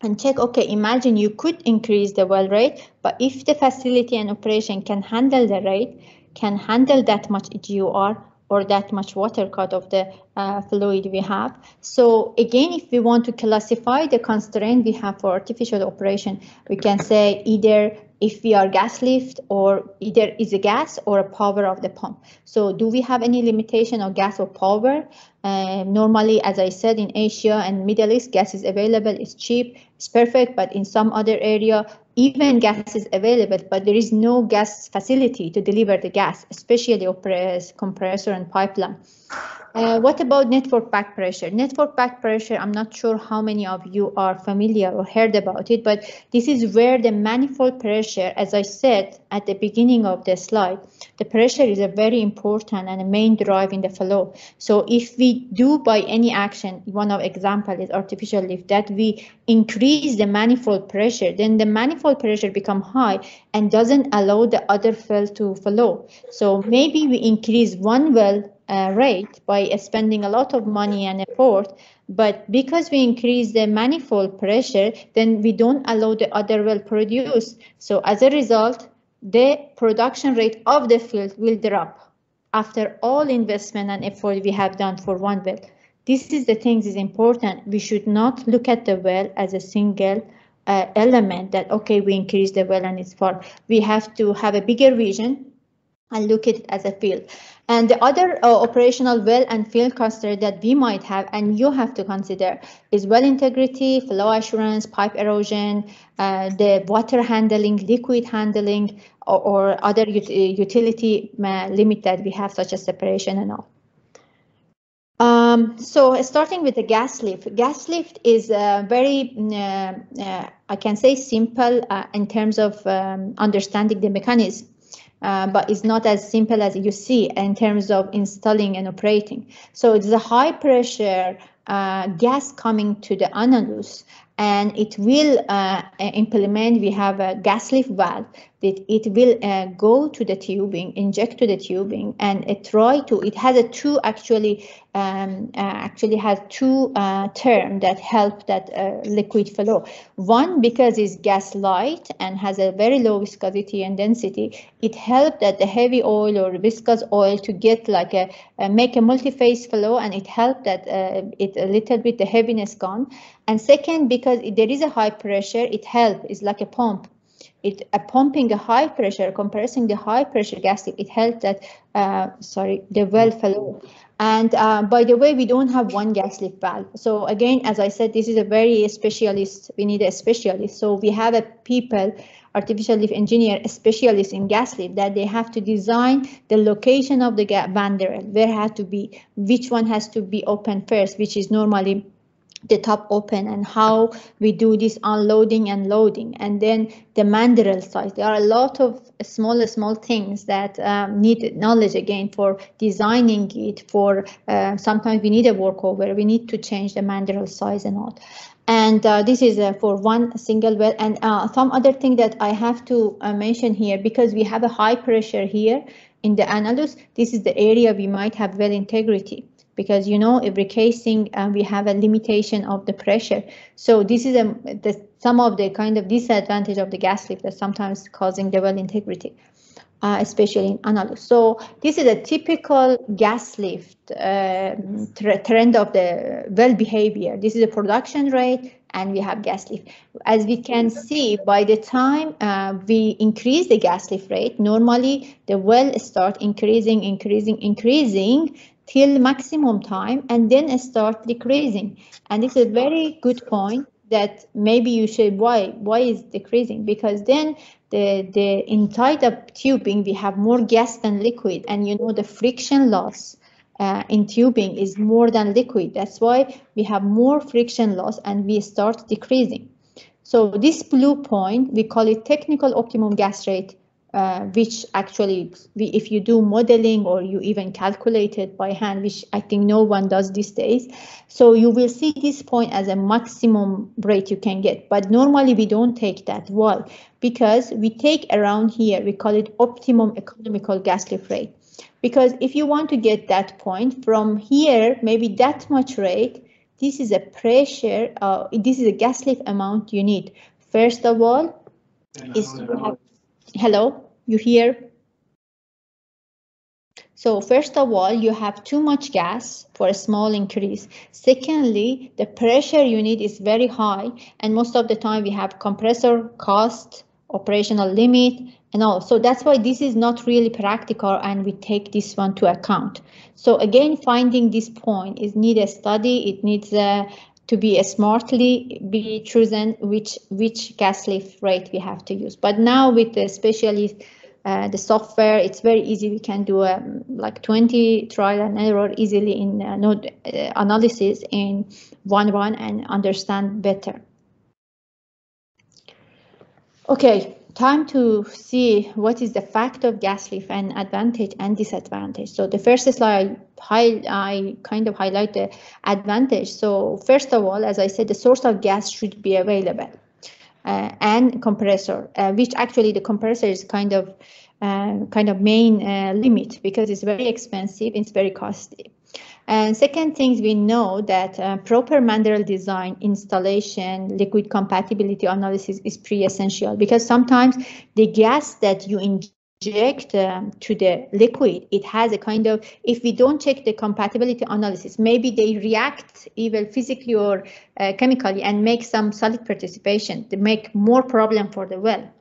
and check, okay, imagine you could increase the well rate, but if the facility and operation can handle the rate, can handle that much GOR, or that much water cut of the uh, fluid we have. So again, if we want to classify the constraint we have for artificial operation, we can say either if we are gas lift or either is a gas or a power of the pump. So do we have any limitation of gas or power? Uh, normally, as I said, in Asia and Middle East, gas is available, it's cheap, it's perfect, but in some other area, even gas is available, but there is no gas facility to deliver the gas, especially compressor and pipeline. Uh, what about network back pressure? Network back pressure, I'm not sure how many of you are familiar or heard about it, but this is where the manifold pressure, as I said at the beginning of the slide, the pressure is a very important and a main drive in the flow. So if we do by any action, one of example is artificial lift, that we increase the manifold pressure, then the manifold pressure become high and doesn't allow the other well to flow. So maybe we increase one well uh, rate by spending a lot of money and effort. But because we increase the manifold pressure, then we don't allow the other well produce. So as a result, the production rate of the field will drop after all investment and effort we have done for one well. This is the things is important. We should not look at the well as a single uh, element that, okay, we increase the well and it's far. We have to have a bigger vision and look at it as a field. And the other uh, operational well and field cluster that we might have and you have to consider is well integrity, flow assurance, pipe erosion, uh, the water handling, liquid handling, or, or other ut utility uh, limit that we have, such as separation and all. Um, so starting with the gas lift, gas lift is uh, very, uh, uh, I can say simple uh, in terms of um, understanding the mechanism. Uh, but it's not as simple as you see in terms of installing and operating. So it's a high pressure uh, gas coming to the annulus and it will implement, we have a gas lift valve that it will uh, go to the tubing, inject to the tubing and it try to, it has a two actually um, uh, actually has two uh, terms that help that uh, liquid flow. One, because it's gas light and has a very low viscosity and density, it helps that the heavy oil or viscous oil to get like a, make a multi-phase flow and it helps that uh, it a little bit the heaviness gone. And second, because there is a high pressure, it helps, it's like a pump it uh, pumping a high pressure, compressing the high pressure gas, it helps that, uh, sorry, the well flow. And uh, by the way, we don't have one gas lift valve. So again, as I said, this is a very specialist, we need a specialist. So we have a people, artificial lift engineer, a specialist in gas lift that they have to design the location of the mandrel, where has to be, which one has to be open first, which is normally the top open and how we do this unloading and loading. And then the mandrel size. There are a lot of small small things that um, need knowledge again for designing it for uh, sometimes we need a workover. We need to change the mandrel size and all. And uh, this is uh, for one single well. And uh, some other thing that I have to uh, mention here because we have a high pressure here in the annulus this is the area we might have well integrity because you know every casing uh, we have a limitation of the pressure. So this is a, the, some of the kind of disadvantage of the gas lift that sometimes causing the well integrity. Uh, especially in annulus. So this is a typical gas lift uh, trend of the well behavior. This is a production rate and we have gas lift. As we can see, by the time uh, we increase the gas lift rate, normally the well start increasing, increasing, increasing till maximum time and then start decreasing. And it's a very good point that maybe you should why why is decreasing? Because then the the inside of tubing we have more gas than liquid. And you know the friction loss uh, in tubing is more than liquid. That's why we have more friction loss and we start decreasing. So this blue point we call it technical optimum gas rate uh, which actually, if you do modeling or you even calculate it by hand, which I think no one does these days, so you will see this point as a maximum rate you can get. But normally we don't take that. Why? Because we take around here, we call it optimum economical gas lift rate. Because if you want to get that point from here, maybe that much rate, this is a pressure, uh, this is a gas lift amount you need. First of all, is have, hello? You hear? So first of all, you have too much gas for a small increase. Secondly, the pressure you need is very high and most of the time we have compressor cost, operational limit and all. So that's why this is not really practical and we take this one to account. So again, finding this point is need a study. It needs a, to be smartly be chosen which which gas lift rate we have to use. But now with the specialist uh, the software, it's very easy. We can do um, like 20 trial and error easily in uh, node uh, analysis in one run and understand better. Okay, time to see what is the fact of gas lift and advantage and disadvantage. So the first slide, I, I kind of highlight the advantage. So first of all, as I said, the source of gas should be available. Uh, and compressor, uh, which actually the compressor is kind of uh, kind of main limit because it's very expensive, it's very costly. And second things, we know that uh, proper mandrel design, installation, liquid compatibility analysis is pre-essential because sometimes the gas that you inject um, to the liquid, it has a kind of, if we don't check the compatibility analysis, maybe they react either physically or uh, chemically and make some solid precipitation to make more problem for the well.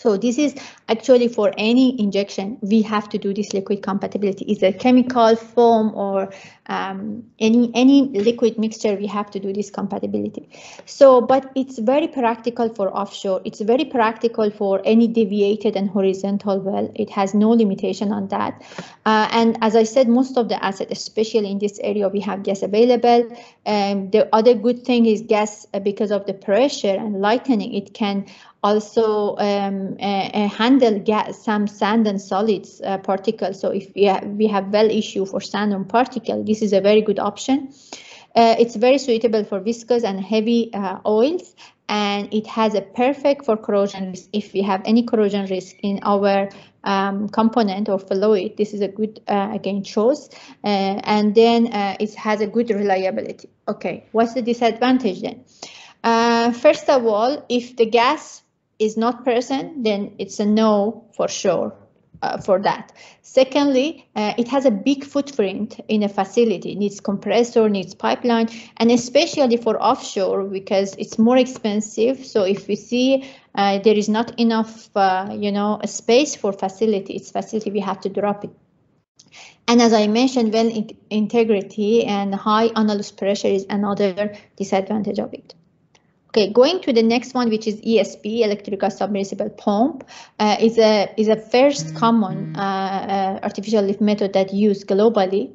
So this is actually for any injection, we have to do this liquid compatibility. Is a chemical foam or um, any any liquid mixture, we have to do this compatibility. So, but it's very practical for offshore. It's very practical for any deviated and horizontal well. It has no limitation on that. Uh, and as I said, most of the assets, especially in this area, we have gas available. Um, the other good thing is gas uh, because of the pressure and lightening, it can also um, uh, uh, handle gas, some sand and solids uh, particles. So if we have, we have well issue for sand and particle, this is a very good option. Uh, it's very suitable for viscous and heavy uh, oils and it has a perfect for corrosion risk. If we have any corrosion risk in our um, component or fluid, this is a good, uh, again, choice. And then it has a good reliability. Okay, what's the disadvantage then? Uh, first of all, if the gas is not present, then it's a no for sure uh, for that. Secondly, uh, it has a big footprint in a facility, needs compressor, needs pipeline, and especially for offshore because it's more expensive. So if we see uh, there is not enough, uh, you know, a space for facility, it's facility, we have to drop it. And as I mentioned, well integrity and high annulus pressure is another disadvantage of it. Okay, going to the next one, which is ESP, electrical submersible pump, uh, is a is a first common uh, uh, artificial lift method that used globally,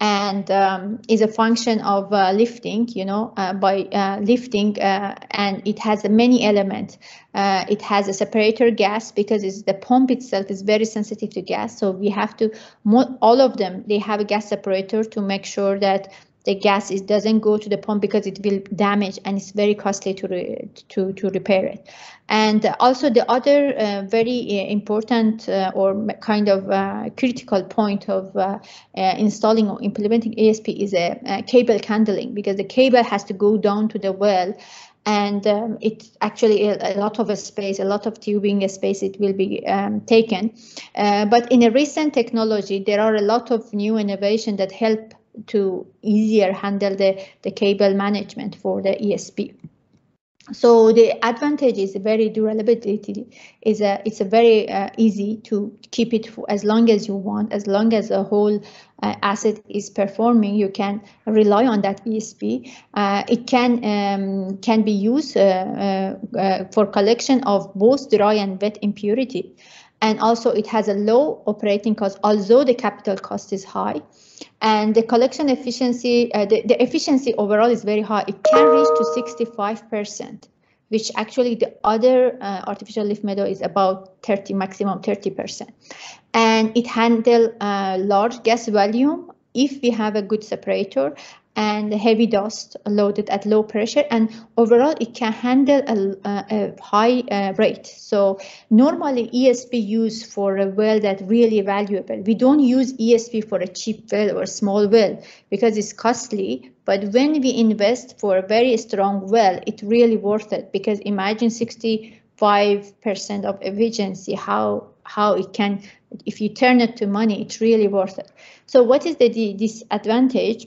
and um, is a function of uh, lifting. You know, uh, by uh, lifting, and it has many elements. it has a separator gas because it's the pump itself is very sensitive to gas, so we have to all of them. They have a gas separator to make sure that the gas is doesn't go to the pump because it will damage and it's very costly to re, to to repair it and also the other uh, very uh, important uh, or kind of uh, critical point of uh, uh, installing or implementing ESP is a, cable handling because the cable has to go down to the well and um, it's actually a, a, lot of space, a lot of tubing space it will be um, taken. but in a recent technology, there are a lot of new innovation that help to easier handle the, the cable management for the ESP. So the advantage is very durability is a it's a very uh, easy to keep it for as long as you want as long as the whole uh, asset is performing you can rely on that ESP. Uh, it can um, can be used uh, uh, uh, for collection of both dry and wet impurity, and also it has a low operating cost although the capital cost is high and the collection efficiency, uh, the, the efficiency overall is very high. It can reach to 65%, which actually the other uh, artificial lift method is about 30, maximum 30%. And it handle uh, large gas volume if we have a good separator and heavy dust loaded at low pressure and overall it can handle a, a high uh, rate. So normally esp used for a well that really valuable. We don't use esp for a cheap well or small well because it's costly but when we invest for a very strong well it really worth it because imagine 65% of efficiency how how it can if you turn it to money it's really worth it. So what is the disadvantage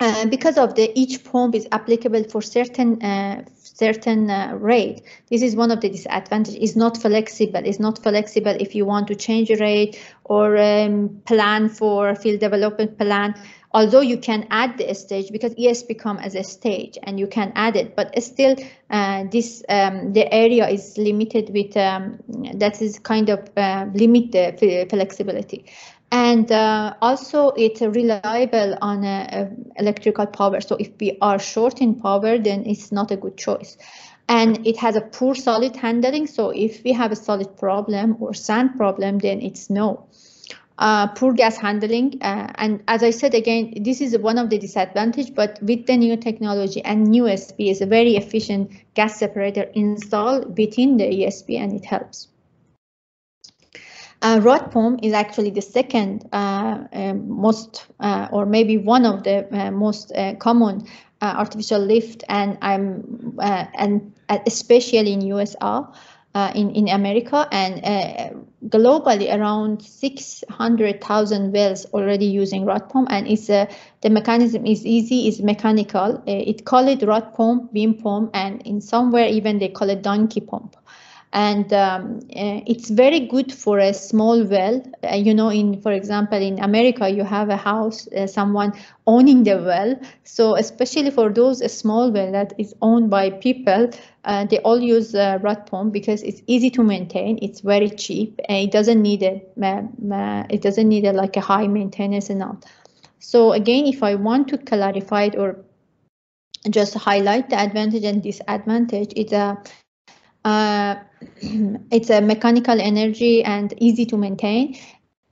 uh, because of the each pump is applicable for certain uh, certain uh, rate. This is one of the disadvantages. It's not flexible. It's not flexible if you want to change rate or um, plan for field development plan. Although you can add the stage because es become as a stage and you can add it, but still uh, this um, the area is limited with um, that is kind of uh, limit the flexibility and uh, also it's reliable on electrical power. So if we are short in power, then it's not a good choice. And it has a poor solid handling. So if we have a solid problem or sand problem, then it's no. Uh, poor gas handling. Uh, and as I said again, this is one of the disadvantage, but with the new technology and new ESP is a very efficient gas separator installed within the ESP and it helps. Uh, rod pump is actually the second uh, uh, most, uh, or maybe one of the most common artificial lift, and I'm and especially in USA, in in America, and uh, globally around 600,000 wells already using rod pump, and it's uh, the mechanism is easy, it's mechanical. it call it rod pump, beam pump, and in somewhere even they call it donkey pump and um, uh, it's very good for a small well. Uh, you know in for example in america you have a house uh, someone owning the well. So especially for those small well that is owned by people uh, they all use uh, rod pump because it's easy to maintain it's very cheap and it doesn't need a it doesn't need a, like a high maintenance all. So again if i want to clarify it or just highlight the advantage and disadvantage it's a uh, it's a mechanical energy and easy to maintain.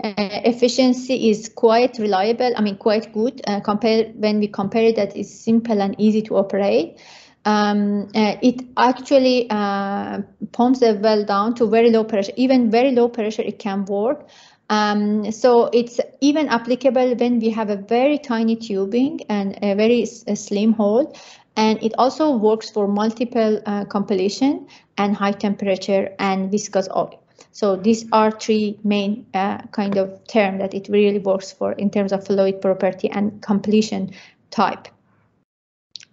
Uh, efficiency is quite reliable. I mean, quite good. Uh, compared when we compare it, that is simple and easy to operate. um, uh, it actually uh, pumps the well down to very low pressure. Even very low pressure, it can work. Um, so it's even applicable when we have a very tiny tubing and a very a slim hole. And it also works for multiple uh, completion and high temperature and viscous oil. So these are three main uh, kind of term that it really works for in terms of fluid property and completion type.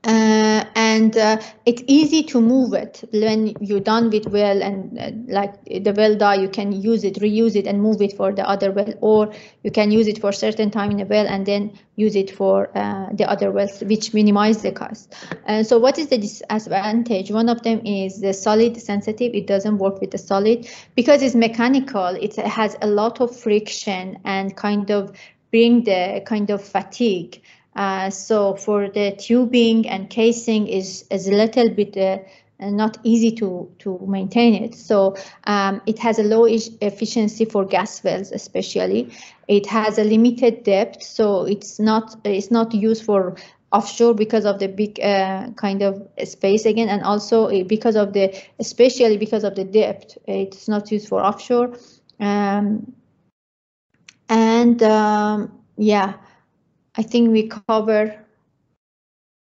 Uh, and uh, it's easy to move it when you're done with well and uh, like the well die you can use it reuse it and move it for the other well or you can use it for certain time in a well and then use it for uh, the other wells which minimize the cost. And so what is the disadvantage? One of them is the solid sensitive. It doesn't work with the solid. Because it's mechanical it has a lot of friction and kind of bring the kind of fatigue uh, so for the tubing and casing is, is a little bit uh, not easy to, to maintain it. So um, it has a low efficiency for gas wells, especially. It has a limited depth, so it's not it's not used for offshore because of the big uh, kind of space again, and also uh, because of the especially because of the depth, it's not used for offshore. Um, and um, yeah. I think we cover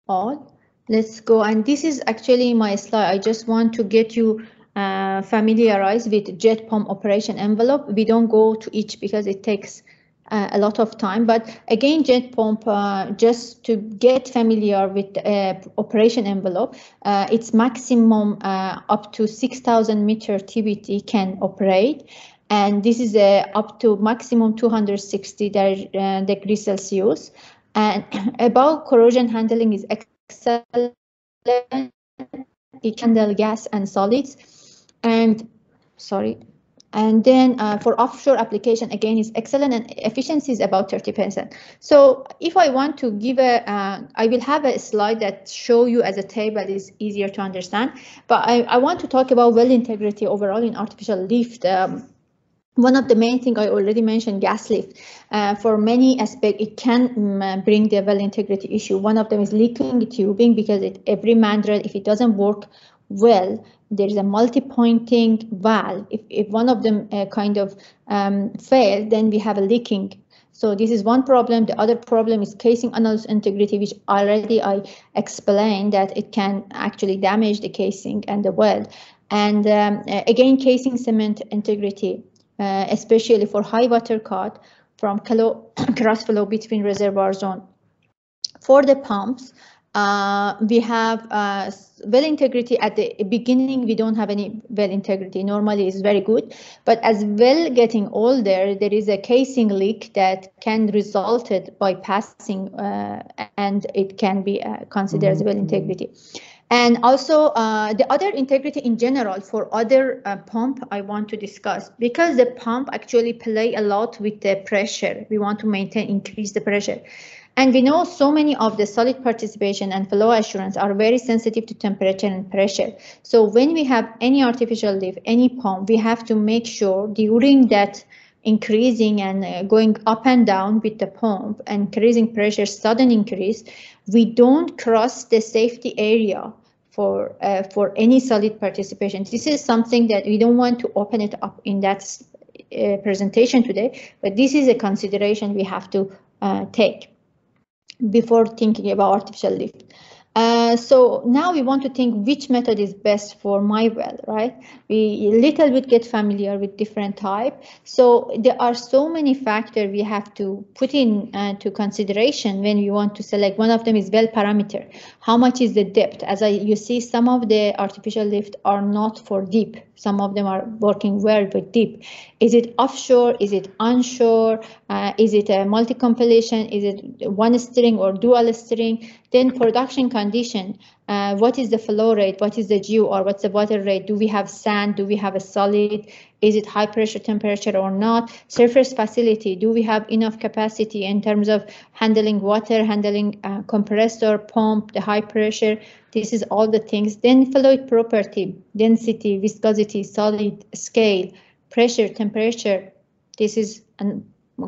all. Let's go. And this is actually my slide. I just want to get you uh, familiarized with jet pump operation envelope. We don't go to each because it takes uh, a lot of time. But again, jet pump, uh, just to get familiar with uh, operation envelope, uh, it's maximum uh, up to 6,000 meter TVD can operate and this is uh, up to maximum 260 uh, degrees Celsius. And about corrosion handling is excellent. It can handle gas and solids. And sorry. And then uh, for offshore application, again, is excellent and efficiency is about 30%. So if I want to give a, uh, I will have a slide that show you as a table is easier to understand. But I, I want to talk about well integrity overall in artificial lift. Um, one of the main thing I already mentioned, gas lift. Uh, for many aspects, it can um, bring the well integrity issue. One of them is leaking tubing because it, every mandrel, if it doesn't work well, there is a multi-pointing valve. If, if one of them uh, kind of um, fail, then we have a leaking. So this is one problem. The other problem is casing annulus integrity, which already I explained that it can actually damage the casing and the well. And um, again, casing cement integrity uh, especially for high water cut from cross flow between reservoir zone. For the pumps, uh, we have uh, well integrity at the beginning. We don't have any well integrity. Normally, it's very good, but as well getting older, there is a casing leak that can resulted by passing, uh, and it can be uh, considered as well integrity. And also uh, the other integrity in general for other uh, pump I want to discuss because the pump actually play a lot with the pressure. We want to maintain, increase the pressure. And we know so many of the solid precipitation and flow assurance are very sensitive to temperature and pressure. So when we have any artificial lift, any pump, we have to make sure during that increasing and uh, going up and down with the pump, and increasing pressure, sudden increase, we don't cross the safety area for uh, for any solid precipitation. This is something that we don't want to open it up in that uh, presentation today, but this is a consideration we have to uh, take before thinking about artificial lift. Uh, so now we want to think which method is best for my well, right? We little bit get familiar with different type. So there are so many factors we have to put in uh, to consideration when we want to select. One of them is well parameter. How much is the depth? As I, you see, some of the artificial lift are not for deep. Some of them are working well with deep. Is it offshore? Is it onshore? Uh, is it a multi-compilation? Is it one string or dual string? Then production condition, uh, what is the flow rate? What is the GU or what's the water rate? Do we have sand? Do we have a solid? Is it high pressure temperature or not? Surface facility, do we have enough capacity in terms of handling water, handling uh, compressor, pump, the high pressure? This is all the things. Then fluid property, density, viscosity, solid, scale, pressure, temperature. This is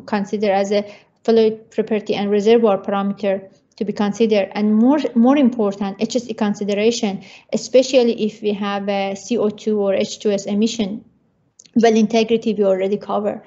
considered as a fluid property and reservoir parameter to be considered and more more important HSE consideration, especially if we have a CO2 or H2S emission. Well integrity we already cover.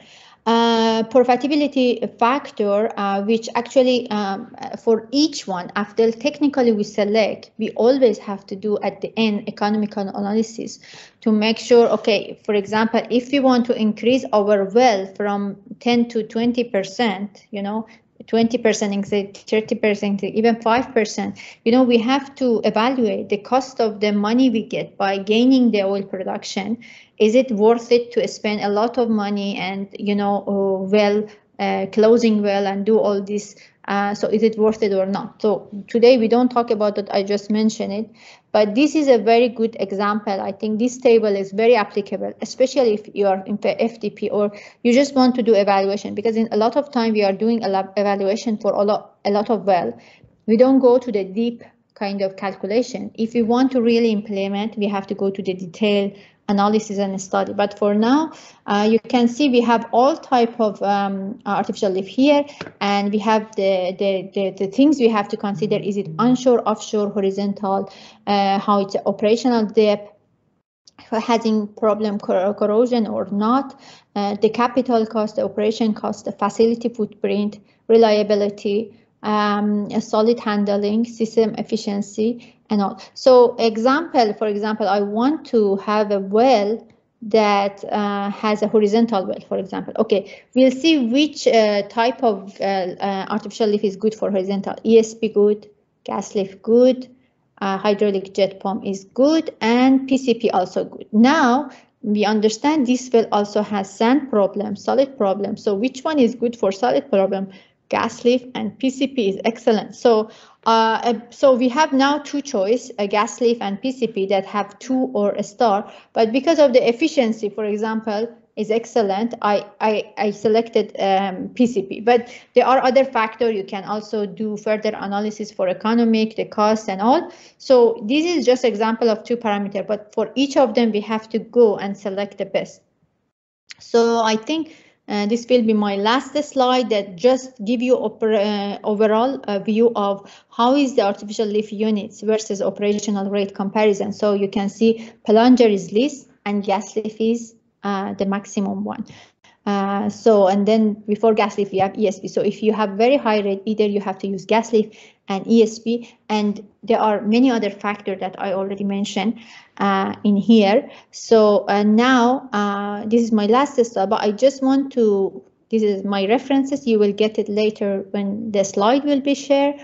Uh, profitability factor, uh, which actually um, for each one, after technically we select, we always have to do at the end economical analysis to make sure, okay, for example, if we want to increase our well from 10 to 20%, you know, 20% increase, 30%, even 5%, you know, we have to evaluate the cost of the money we get by gaining the oil production. Is it worth it to spend a lot of money and you know uh, well uh, closing well and do all this uh, so is it worth it or not? So today we don't talk about that i just mentioned it. But this is a very good example. I think this table is very applicable especially if you are in fdp or you just want to do evaluation because in a lot of time we are doing a lot evaluation for a lot a lot of well. We don't go to the deep kind of calculation. If we want to really implement we have to go to the detail analysis and study. But for now, uh, you can see we have all type of um, artificial lift here, and we have the, the, the, the, things we have to consider. Is it onshore, offshore, horizontal, uh, how it's operational depth, having problem corrosion or not, uh, the capital cost, the operation cost, the facility footprint, reliability, um, solid handling, system efficiency, and all. So example, for example, I want to have a well that uh, has a horizontal well, for example. Okay, we'll see which uh, type of uh, uh artificial lift is good for horizontal. ESP good, gas lift good, uh, hydraulic jet pump is good, and PCP also good. Now, we understand this well also has sand problem, solid problem. So which one is good for solid problem? gas lift and PCP is excellent. So, uh, so we have now two choice, a gas lift and PCP that have two or a star. But because of the efficiency, for example, is excellent, I, I, I selected um, PCP. But there are other factors. You can also do further analysis for economic, the cost and all. So this is just example of two parameter. But for each of them, we have to go and select the best. So I think uh, this will be my last slide that just give you uh, overall a view of how is the artificial lift units versus operational rate comparison. So you can see plunger is least and gas lift is uh, the maximum one. Uh, so and then before gas lift we have ESP. So if you have very high rate, either you have to use gas lift and ESP, and there are many other factors that I already mentioned uh, in here. So uh, now uh, this is my last slide, but I just want to, this is my references. You will get it later when the slide will be shared.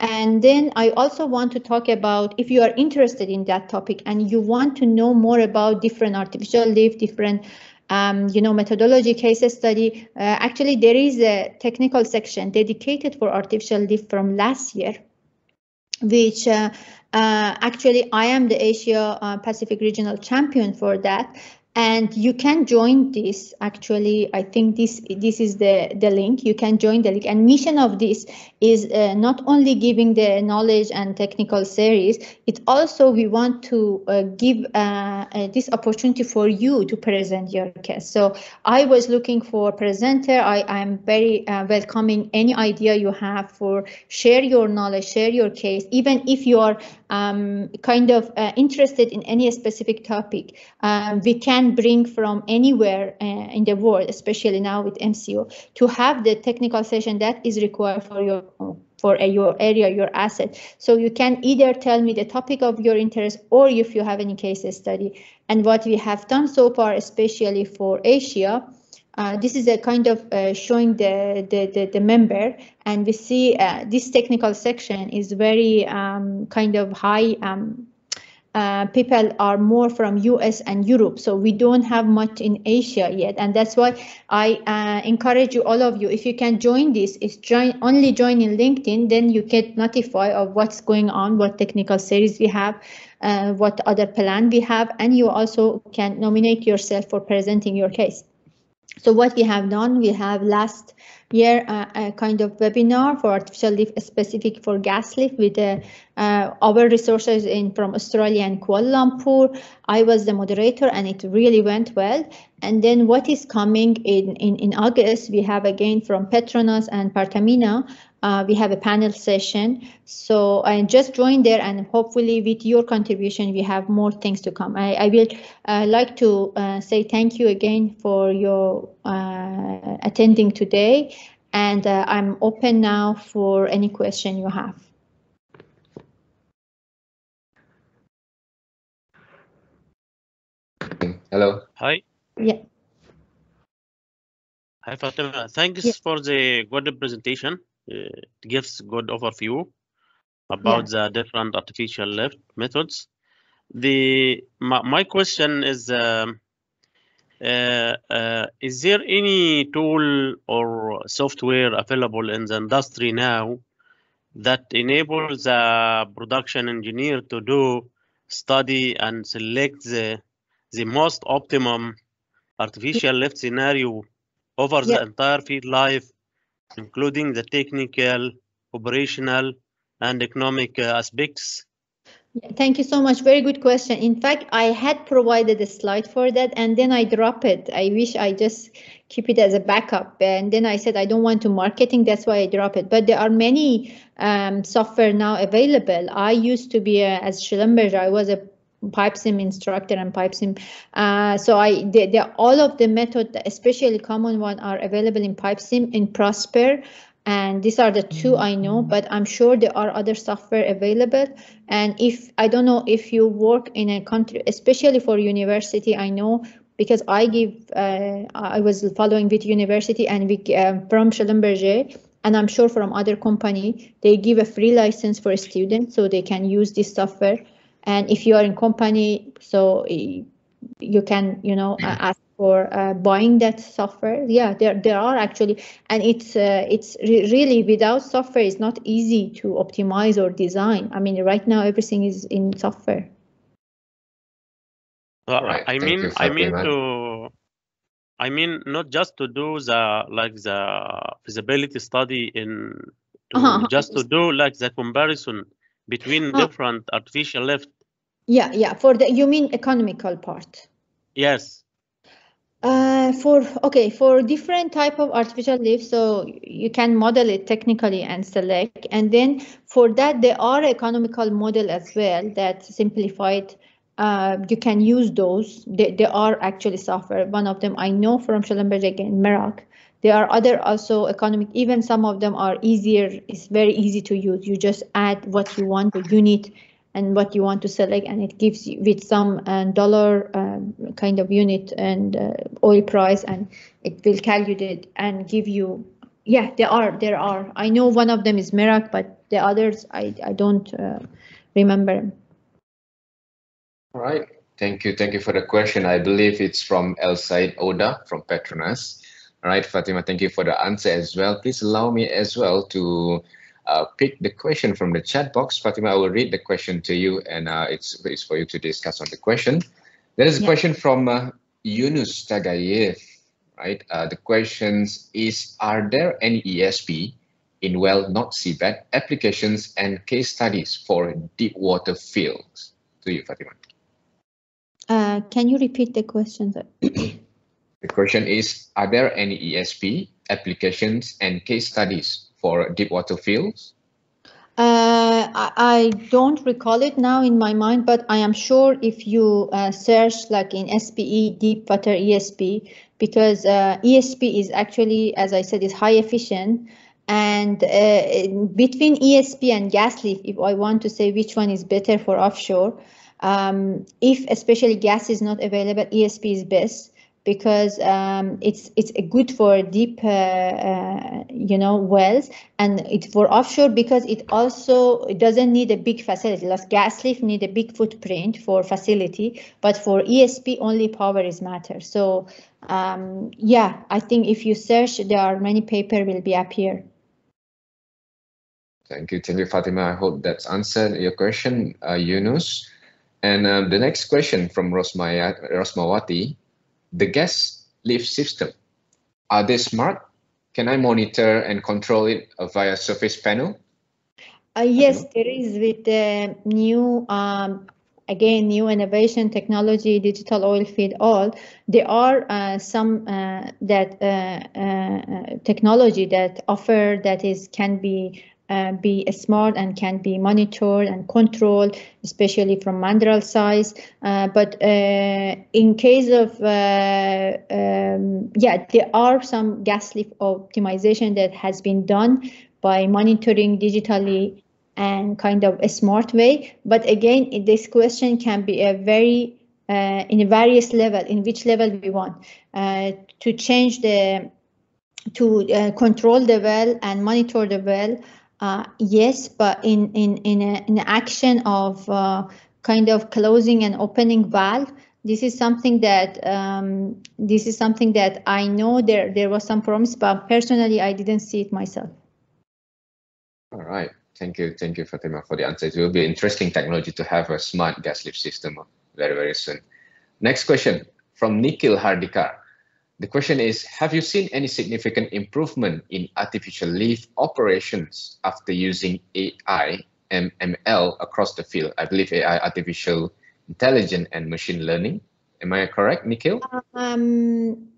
And then I also want to talk about if you are interested in that topic and you want to know more about different artificial lift, different um, you know, methodology case study. Uh, actually, there is a technical section dedicated for artificial lift from last year, which uh, uh, actually I am the Asia uh, Pacific Regional Champion for that and you can join this actually i think this this is the the link. You can join the link. And mission of this is uh, not only giving the knowledge and technical series it also we want to uh, give uh, uh this opportunity for you to present your case. So i was looking for presenter. I am very uh, welcoming any idea you have for share your knowledge share your case. Even if you are um, kind of uh, interested in any specific topic um, we can bring from anywhere uh, in the world, especially now with MCO, to have the technical session that is required for your for a, your area, your asset. So you can either tell me the topic of your interest or if you have any case study. And what we have done so far, especially for Asia, uh, this is a kind of uh, showing the, the, the, the, member. And we see uh, this technical section is very um, kind of high um, uh, people are more from US and Europe, so we don't have much in Asia yet, and that's why I uh, encourage you, all of you, if you can join this, it's join only join in LinkedIn, then you get notified of what's going on, what technical series we have, uh, what other plan we have, and you also can nominate yourself for presenting your case. So what we have done, we have last year uh, a kind of webinar for artificial lift specific for gas lift with uh, uh, our resources in from Australia and Kuala Lumpur. I was the moderator and it really went well. And then what is coming in, in, in August, we have again from Petronas and Pertamina, uh, we have a panel session. So I just joined there and hopefully with your contribution, we have more things to come. I, I will uh, like to uh, say thank you again for your uh, attending today. And uh, I'm open now for any question you have. Hello. Hi. Yeah. Hi, Fatima. Thanks Yeah. for the good presentation. Uh, It gives good overview about the different artificial lift methods. The my, my question is, um, uh, uh, is there any tool or software available in the industry now that enables a production engineer to do study and select the the most optimum artificial lift scenario over the entire field life, including the technical, operational, and economic uh, aspects? Thank you so much. Very good question. In fact, I had provided a slide for that and then I drop it. I wish I just keep it as a backup. And then I said I don't want to marketing, that's why I drop it. But there are many um, software now available. I used to be a, as Schlumberger, I was a PIPESIM instructor and PIPESIM. Uh, so I, they, they, all of the method, especially common one, are available in PIPESIM in Prosper. And these are the two I know, but I'm sure there are other software available. And if I don't know if you work in a country, especially for university, I know because I give, uh, I was following with university and we uh, from Schlumberger, and I'm sure from other company, they give a free license for students so they can use this software. And if you are in company, so eh, you can, you know, uh, ask for uh, buying that software. Yeah, there there are actually, and it's uh, it's re really without software, it's not easy to optimize or design. I mean, right now everything is in software. Uh, Right, I thank mean, I mean Fatima. to, I mean not just to do the like the feasibility study in to Uh-huh. just to do like the comparison between Uh, different artificial lift. Yeah, yeah. For the you mean economical part? Yes. Uh, for okay, for different type of artificial lift, so you can model it technically and select, and then for that there are economical model as well that simplified. Uh, you can use those. They, they are actually software. One of them I know from Schellenberg again, Merak. There are other also economic. Even some of them are easier. It's very easy to use. You just add what you want, the unit, and what you want to select, and it gives you with some uh, dollar um, kind of unit and uh, oil price, and it will calculate and give you. Yeah, there are there are. I know one of them is Merak, but the others I I don't uh, remember. All right. Thank you. Thank you for the question. I believe it's from El Said Oda from Petronas. All right, Fatima, thank you for the answer as well. Please allow me as well to uh, pick the question from the chat box. Fatima, I will read the question to you and uh, it's, it's for you to discuss on the question. There is a Yeah. question from uh, Yunus Tagayev, right? Uh, the questions is, are there any ESP in well not seabed applications and case studies for deep water fields? To you, Fatima. Uh, can you repeat the question? The question is, are there any ESP applications and case studies for deep water fields? Uh, I, don't recall it now in my mind, but I am sure if you uh, search like in SPE deep water ESP, because uh, ESP is actually, as I said, is high efficient. And uh, between ESP and gas lift, if I want to say which one is better for offshore, um, if especially gas is not available, ESP is best because um, it's it's good for deep uh, uh, you know wells and it's for offshore because it also it doesn't need a big facility like gas lift need a big footprint for facility but for esp only power is matter so um, yeah i think if you search there are many paper will be appear Thank you. Thank you, Fatima. I hope that's answered your question, uh, Yunus. And um, the next question from Rosmaya, Rosmawati, the gas lift system, are they smart can I monitor and control it via surface panel? Uh, yes, there is with the new, um, again, new innovation technology, digital oil feed oil. There are uh, some uh, that uh, uh, technology that offer that is can be uh, be smart and can be monitored and controlled, especially from mandrel size. Uh, but uh, in case of, uh, um, yeah, there are some gas lift optimization that has been done by monitoring digitally and kind of a smart way. But again, this question can be a very uh, in a various level, in which level we want uh, to change the to control the well and monitor the well. Uh, yes, but in in in a, in action of uh, kind of closing and opening valve, this is something that um, this is something that I know there there was some promise, but personally I didn't see it myself. All right. Thank you. Thank you, Fatima, for the answer. It will be interesting technology to have a smart gas lift system very, very soon. Next question from Nikhil Hardikar. The question is, have you seen any significant improvement in artificial lift operations after using AI and ML across the field? I believe AI, artificial intelligence and machine learning. Am I correct, Nikhil? Um,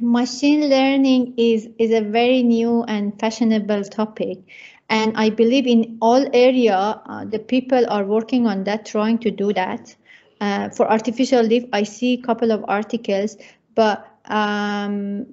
machine learning is, is a very new and fashionable topic. And I believe in all area, uh, the people are working on that, trying to do that. Uh, for artificial lift, I see a couple of articles, but um,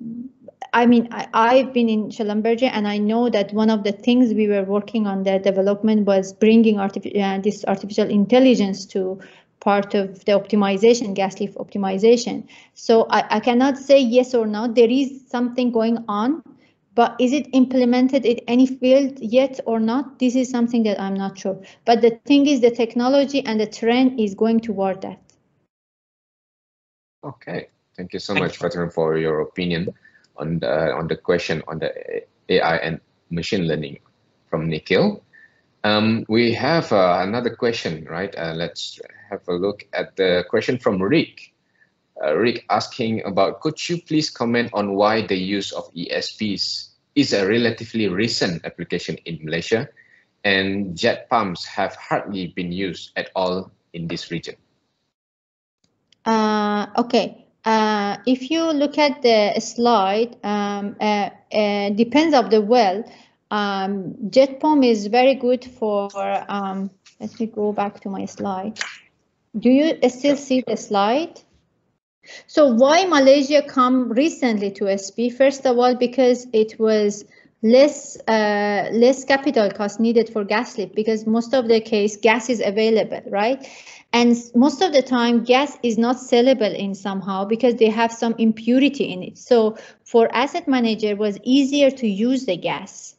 I mean, I, have been in Schlumberger and I know that one of the things we were working on the development was bringing artific uh, this artificial intelligence to part of the optimization, gas lift optimization. So I, I cannot say yes or no. There is something going on, but is it implemented in any field yet or not? This is something that I'm not sure. But the thing is the technology and the trend is going toward that. Okay. Thank you so Thank much, Fatima, for your opinion on the on the question on the AI and machine learning from Nikhil. Um, we have uh, another question, right? Uh, let's have a look at the question from Rick. Uh, Rick asking about, could you please comment on why the use of ESPs is a relatively recent application in Malaysia and jet pumps have hardly been used at all in this region? Uh, okay, uh, if you look at the slide, um, uh, uh, depends of the well. Um, jet pump is very good for. Um, let me go back to my slide. Do you still see the slide? So why Malaysia come recently to ESP? First of all, because it was less uh, less capital cost needed for gas lift because most of the case gas is available, right? And most of the time gas is not sellable in somehow because they have some impurity in it. So for asset manager it was easier to use the gas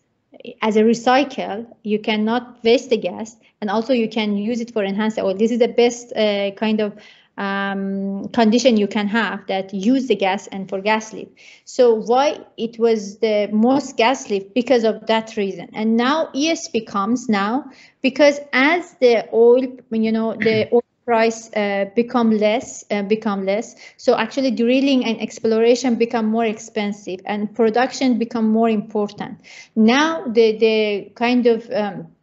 as a recycle. You cannot waste the gas and also you can use it for enhanced oil. This is the best uh, kind of um, condition you can have that use the gas and for gas lift. So why it was the most gas lift because of that reason. And now ESP comes now because as the oil, you know, the oil price uh, become less, uh, become less. So actually drilling and exploration become more expensive and production become more important. Now the, the kind of um,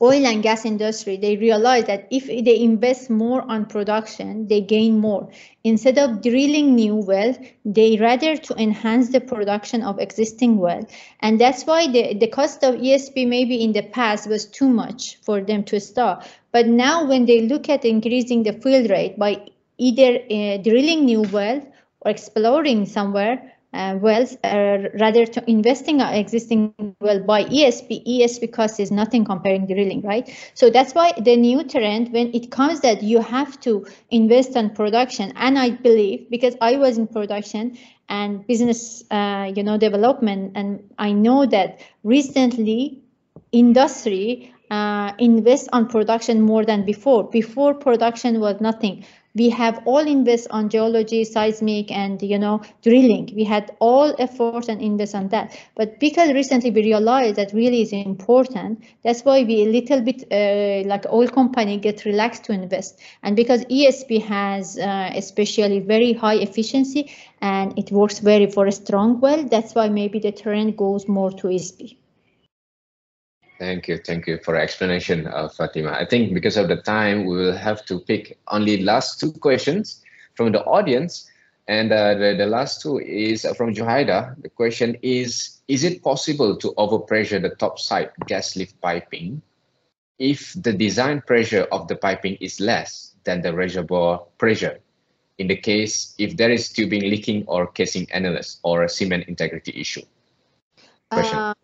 oil and gas industry, they realize that if they invest more on production, they gain more. Instead of drilling new wells, they rather to enhance the production of existing well. And that's why the, the cost of ESP maybe in the past was too much for them to start. But now when they look at increasing the field rate by either uh, drilling new well or exploring somewhere, uh, wells uh, rather to investing our existing well by ESP. ESP cost is nothing comparing drilling, right? So that's why the new trend when it comes that you have to invest on production, and I believe because I was in production and business, uh, you know, development, and I know that recently industry uh, invest on production more than before. Before production was nothing we have all invest on geology, seismic, and you know drilling. We had all effort and invest on that. But because recently we realized that really is important, that's why we a little bit uh, like oil company get relaxed to invest. And because ESP has uh, especially very high efficiency and it works very for a strong well, that's why maybe the trend goes more to ESP. Thank you. Thank you for explanation, uh, Fatima. I think because of the time, we will have to pick only last two questions from the audience. And uh, the, the last two is from Johaida. The question is, is it possible to overpressure the top side gas lift piping if the design pressure of the piping is less than the reservoir pressure? In the case, if there is tubing leaking or casing annulus or a cement integrity issue? Question. Uh,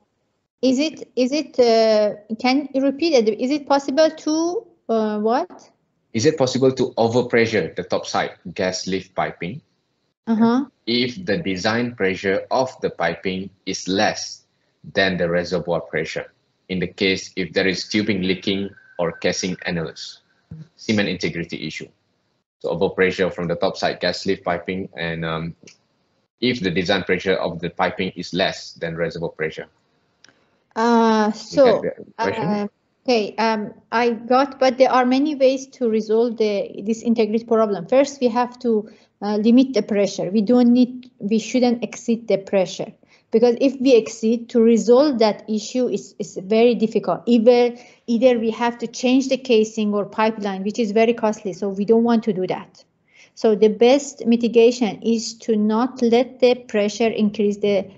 is it, is it, uh, can you repeat it? Is it possible to, uh, what? Is it possible to overpressure the topside gas lift piping Uh-huh. if the design pressure of the piping is less than the reservoir pressure? In the case if there is tubing leaking or casing annulus, cement integrity issue. So overpressure from the topside gas lift piping and um, if the design pressure of the piping is less than reservoir pressure. Uh, so, uh, okay, um, I got, but there are many ways to resolve the this integrity problem. First, we have to uh, limit the pressure. We don't need, we shouldn't exceed the pressure because if we exceed to resolve that issue is, is very difficult. Either, either we have to change the casing or pipeline, which is very costly. So we don't want to do that. So the best mitigation is to not let the pressure increase the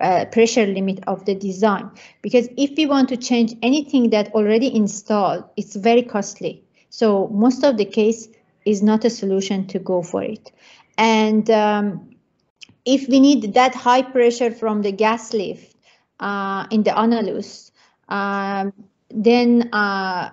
uh, pressure limit of the design. Because if we want to change anything that already installed it's very costly. So most of the case is not a solution to go for it. And um, if we need that high pressure from the gas lift uh, in the annulus um, then uh,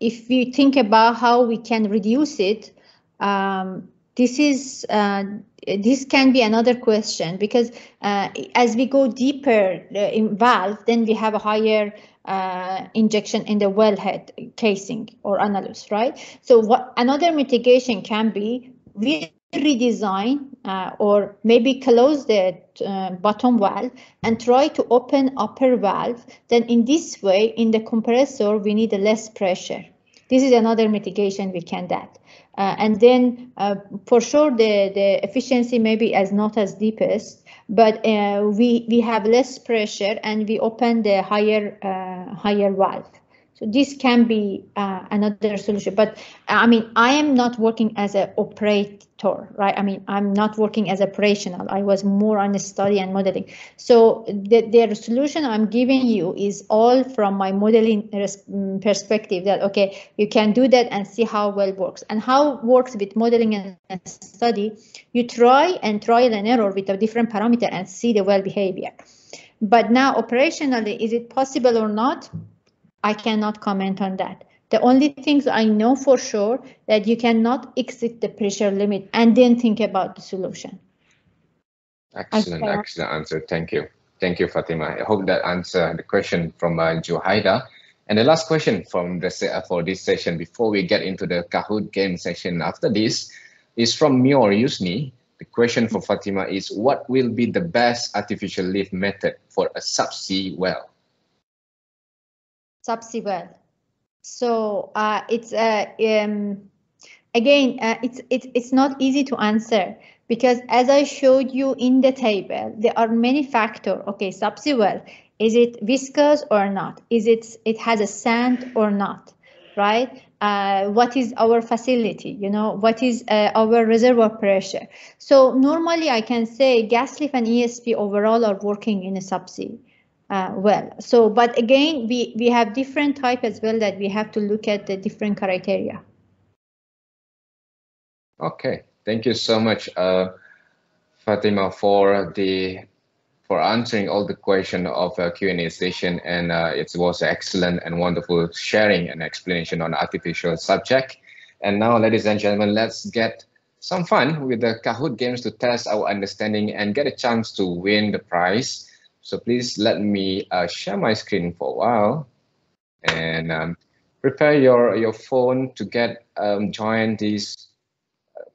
if we think about how we can reduce it um, this is uh, this can be another question because uh, as we go deeper uh, in valve, then we have a higher uh, injection in the wellhead casing or annulus, right? So what another mitigation can be we redesign uh, or maybe close the uh, bottom valve and try to open upper valve. Then in this way, in the compressor, we need less pressure. This is another mitigation we can that. Uh, and then uh, for sure the, the efficiency maybe as not as deepest, but uh, we, we have less pressure and we open the higher, uh, higher valve. So this can be uh, another solution, but I mean, I am not working as an operator, right? I mean, I'm not working as operational. I was more on the study and modeling. So the, the solution I'm giving you is all from my modeling mm, perspective that, okay, you can do that and see how well works and how works with modeling and study. You try and trial and error with a different parameter and see the well behavior. But now operationally, is it possible or not? I cannot comment on that. The only things I know for sure that you cannot exceed the pressure limit and then think about the solution. Excellent, excellent answer. Thank you. Thank you, Fatima. I hope that answered the question from uh, Johaida. And the last question from the uh, for this session before we get into the Kahoot game session after this is from Mior Yusni. The question for Fatima is what will be the best artificial lift method for a subsea well? Subsea well. So uh, it's uh, um, again uh, it's it's it's not easy to answer because as I showed you in the table, there are many factors. Okay, subsea well, is it viscous or not? Is it it has a sand or not? Right? Uh, what is our facility? You know, what is uh, our reservoir pressure? So normally I can say gas lift and ESP overall are working in a subsea uh, well. So, but again, we, we have different type as well that we have to look at the different criteria. Okay, thank you so much, uh, Fatima, for the for answering all the question of uh, Q&A session, and uh, it was excellent and wonderful sharing and explanation on artificial subject. And now, ladies and gentlemen, let's get some fun with the Kahoot games to test our understanding and get a chance to win the prize. So please let me uh, share my screen for a while and um, prepare your, your phone to get um, join this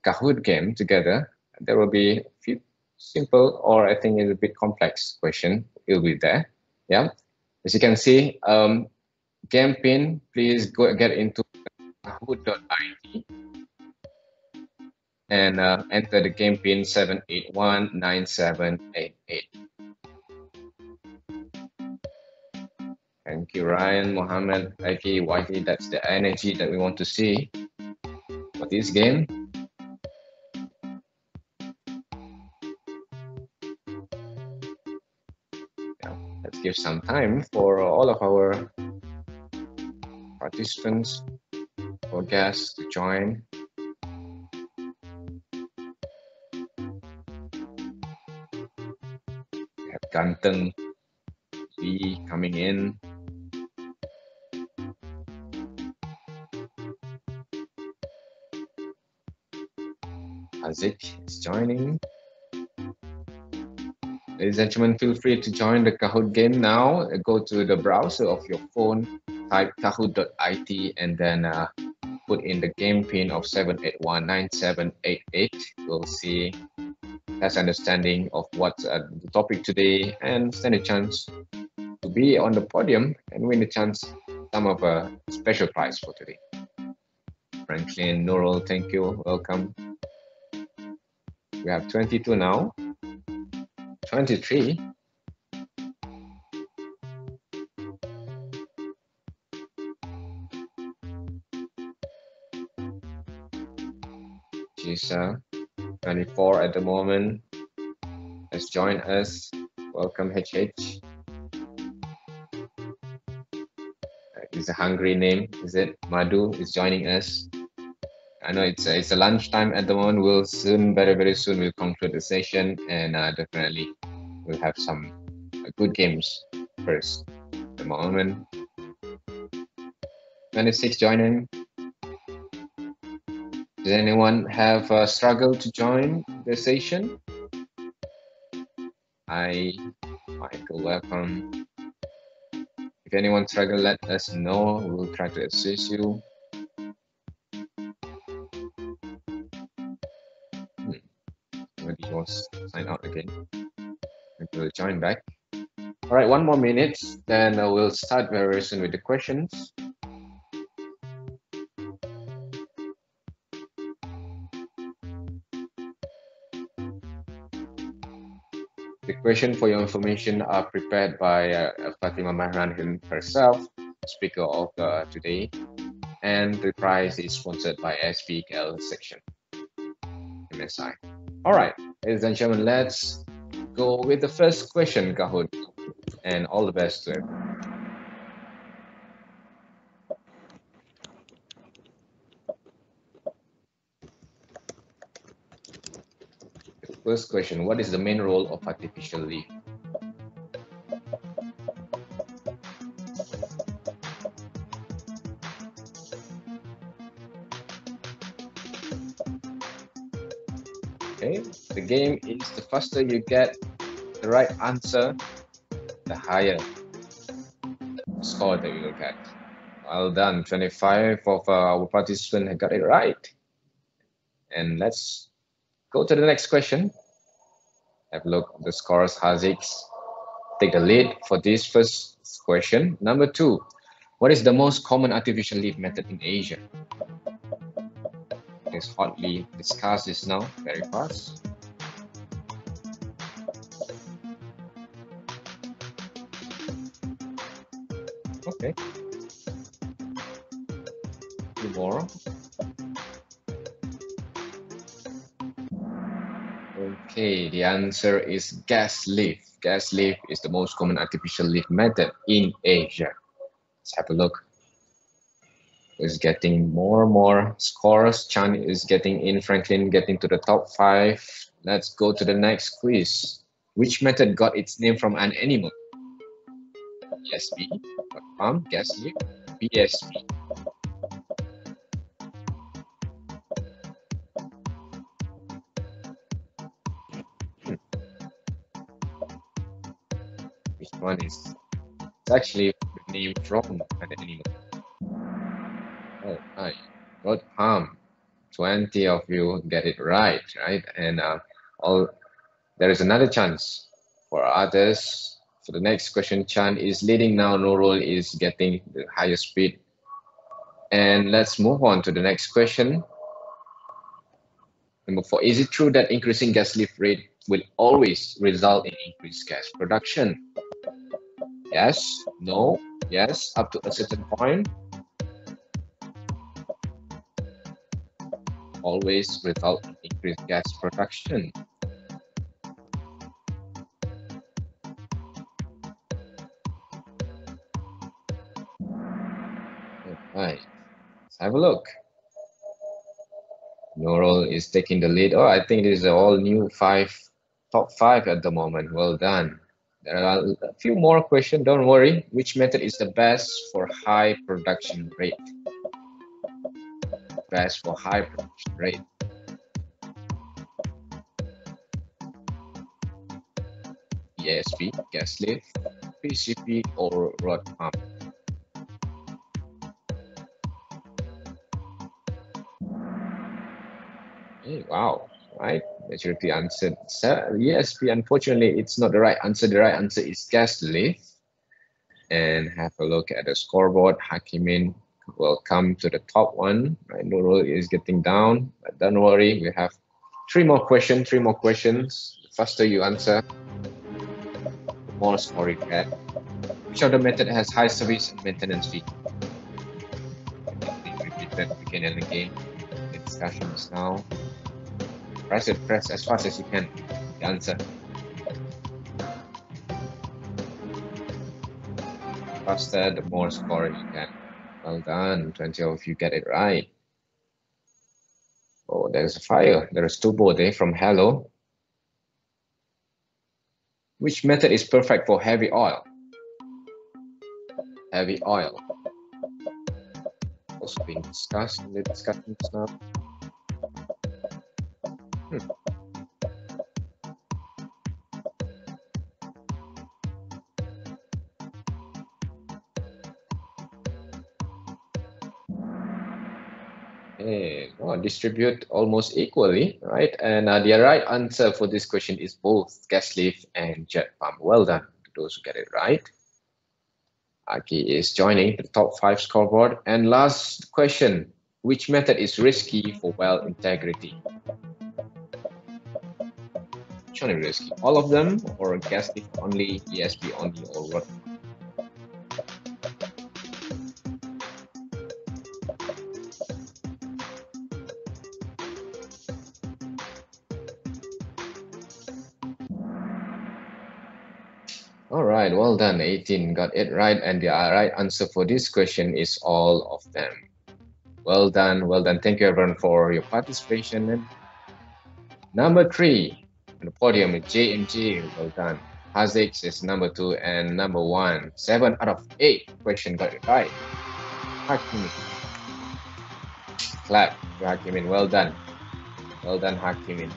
Kahoot game together, there will be a few simple or I think it's a bit complex question. Will be there. Yeah. As you can see, um, game pin, please go get into kahoot.it and uh, enter the game pin 7819788. Thank you, Ryan, Mohammed, Ike, Whitey. That's the energy that we want to see for this game. Yeah, let's give some time for all of our participants or guests to join. We have Ganteng Lee coming in. Azik is joining. Ladies and gentlemen, feel free to join the Kahoot game now. Go to the browser of your phone, type kahoot.it, and then uh, put in the game pin of 7819788. We'll see less understanding of what's uh, the topic today and stand a chance to be on the podium and win a chance some of a special prize for today. Franklin, Nurul, thank you. Welcome. We have 22 now. 23. Gisa, 24 at the moment, has joined us. Welcome, HH. It's a hungry name, is it? Madhu is joining us. I know it's a, it's a lunchtime at the moment. We'll soon, very very soon, we'll conclude the session, and uh, definitely we'll have some uh, good games first. At the moment, 26 joining. Does anyone have uh, struggled to join the session? Hi, Michael, welcome. If anyone struggle, let us know. We'll try to assist you. Sign out again. Maybe we'll join back. All right, one more minute, then uh, we'll start very soon with the questions. The question for your information are prepared by uh, Fatemah Mehran herself, speaker of uh, today, and the prize is sponsored by SPKL section, MSI. All right, ladies and gentlemen, let's go with the first question, Kahoot, and all the best to. First question, what is the main role of artificial lift? Game is the faster you get the right answer, the higher score that you will get. Well done, 25 of our participants have got it right. And let's go to the next question. Have a look the scores. Haziq take the lead for this first question. Number two, what is the most common artificial lift method in Asia? It's hotly discussed this now, very fast. Okay. Two more. Okay, the answer is gas lift. Gas lift is the most common artificial lift method in Asia. Let's have a look. It's getting more and more scores. Chan is getting in, Franklin getting to the top five. Let's go to the next quiz. Which method got its name from an animal? ESP, farm, gas lift, BSP. which one is it's actually named from an animal. Oh, hi. Got palm. 20 of you get it right, right? And uh, all there is another chance for others. For the next question, Chan is leading now. Nurul is getting the highest speed. And let's move on to the next question. Number four, is it true that increasing gas lift rate will always result in increased gas production? Yes, no, yes, up to a certain point. Always result in increased gas production. Have a look. Nurul is taking the lead. Oh, I think this is all new five, top five at the moment. Well done. There are a few more questions, don't worry. Which method is the best for high production rate? Best for high production rate. ESP, gas lift, PCP, or rod pump. Hey, wow, right? Majority answered ESP. Unfortunately, it's not the right answer. The right answer is lift. And have a look at the scoreboard. Hakimin will come to the top one. Right, Nurul is getting down, but don't worry. We have three more questions. Three more questions. The faster you answer, more score you get. Which of the method has high service and maintenance fee? Repeated again and again. The discussions now press it, press as fast as you can. The answer. Faster, the more score you can. Well done, 20 of you get it right. Oh, there's a fire. There's two there eh, from Hello. Which method is perfect for heavy oil? Heavy oil. Also being discussed in the discussion now. Hmm. Okay, well, distribute almost equally, right? And uh, the right answer for this question is both gas lift and jet pump. Well done to those who get it right. Aki is joining the top five scoreboard. And last question, which method is risky for well integrity? Risky? All of them or lift only, ESP only, or what? All right, well done. 18 got it right. And the right answer for this question is all of them. Well done, well done. Thank you everyone for your participation. Number three on the podium is JMG. Well done. Haziq is number two and number one. Seven out of eight question got it right. Hakim. Clap to Hakimin. Well done. Well done, Hakimin.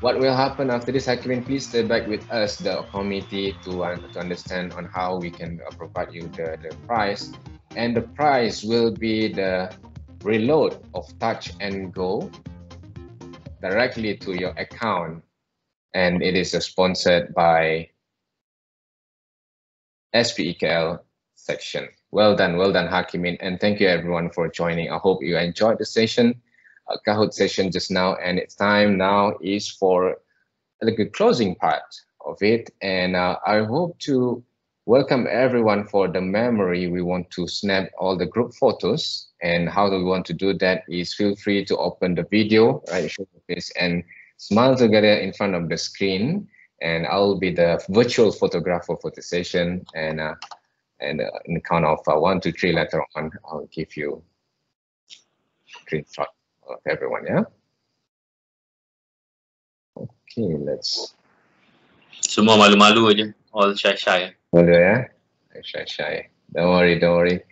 What will happen after this, Hakimin? Please stay back with us, the committee, to, to understand on how we can uh, provide you the, the prize. And the prize will be the reload of Touch and Go directly to your account. And it is sponsored by SPEKL section. Well done, well done, Hakimin. And thank you everyone for joining. I hope you enjoyed the session uh, Kahoot session just now, and it's time now is for the closing part of it. And uh, I hope to welcome everyone for the memory. We want to snap all the group photos, and how do we want to do that is feel free to open the video, right, show your face, and smile together in front of the screen. And I'll be the virtual photographer for the session, and uh, and uh, in the count of uh, one, two, three, later on, I'll give you screenshot of everyone, yeah? Okay, let's... Semua malu-malu aja, all shy-shy. Malu ya? Shy-shy. Don't worry, don't worry.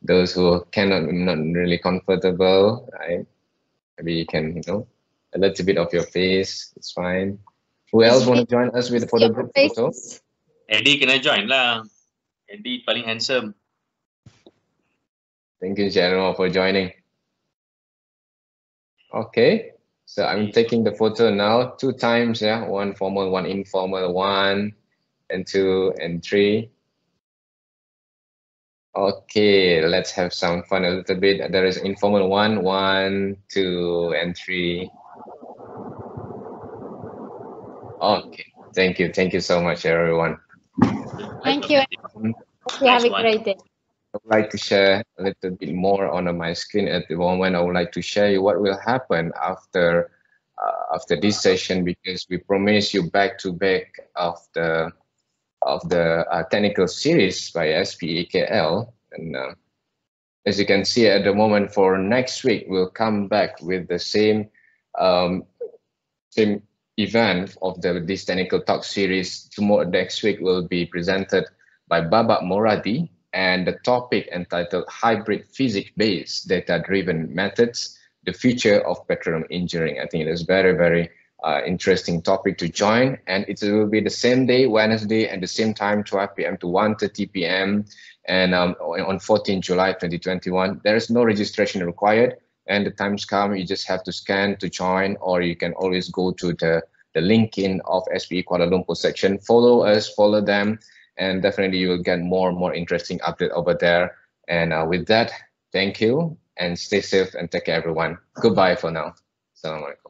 Those who cannot, not really comfortable, right? Maybe you can, you know, a little bit of your face, it's fine. Who else want to join us with for the group photo? Eddie can I join lah. Eddie paling handsome. Thank you, General, for joining. Okay, so I'm taking the photo now two times, yeah, one formal, one informal, one and two and three. Okay, let's have some fun a little bit. There is informal one, one, two, and three. Okay, thank you. Thank you so much, everyone. Thank you. Hope you have a great day. I would like to share a little bit more on my screen at the moment. I would like to share you what will happen after uh, after this session because we promise you back to back of the of the uh, technical series by SPEKL. And uh, as you can see at the moment for next week, we'll come back with the same um, same event of the this technical talk series. Tomorrow next week will be presented by Babak Moradi and the topic entitled Hybrid Physics-Based Data-Driven Methods, the Future of Petroleum Engineering. I think it is very, very uh, interesting topic to join. And it will be the same day, Wednesday, at the same time, 12 p.m. to 1.30 p.m. And um, on 14 July 2021, there is no registration required. And the times come, you just have to scan to join, or you can always go to the, the LinkedIn of SPE Kuala Lumpur section. Follow us, follow them, and definitely you will get more and more interesting update over there. And uh, with that, thank you and stay safe and take care everyone. Goodbye for now. Assalamualaikum.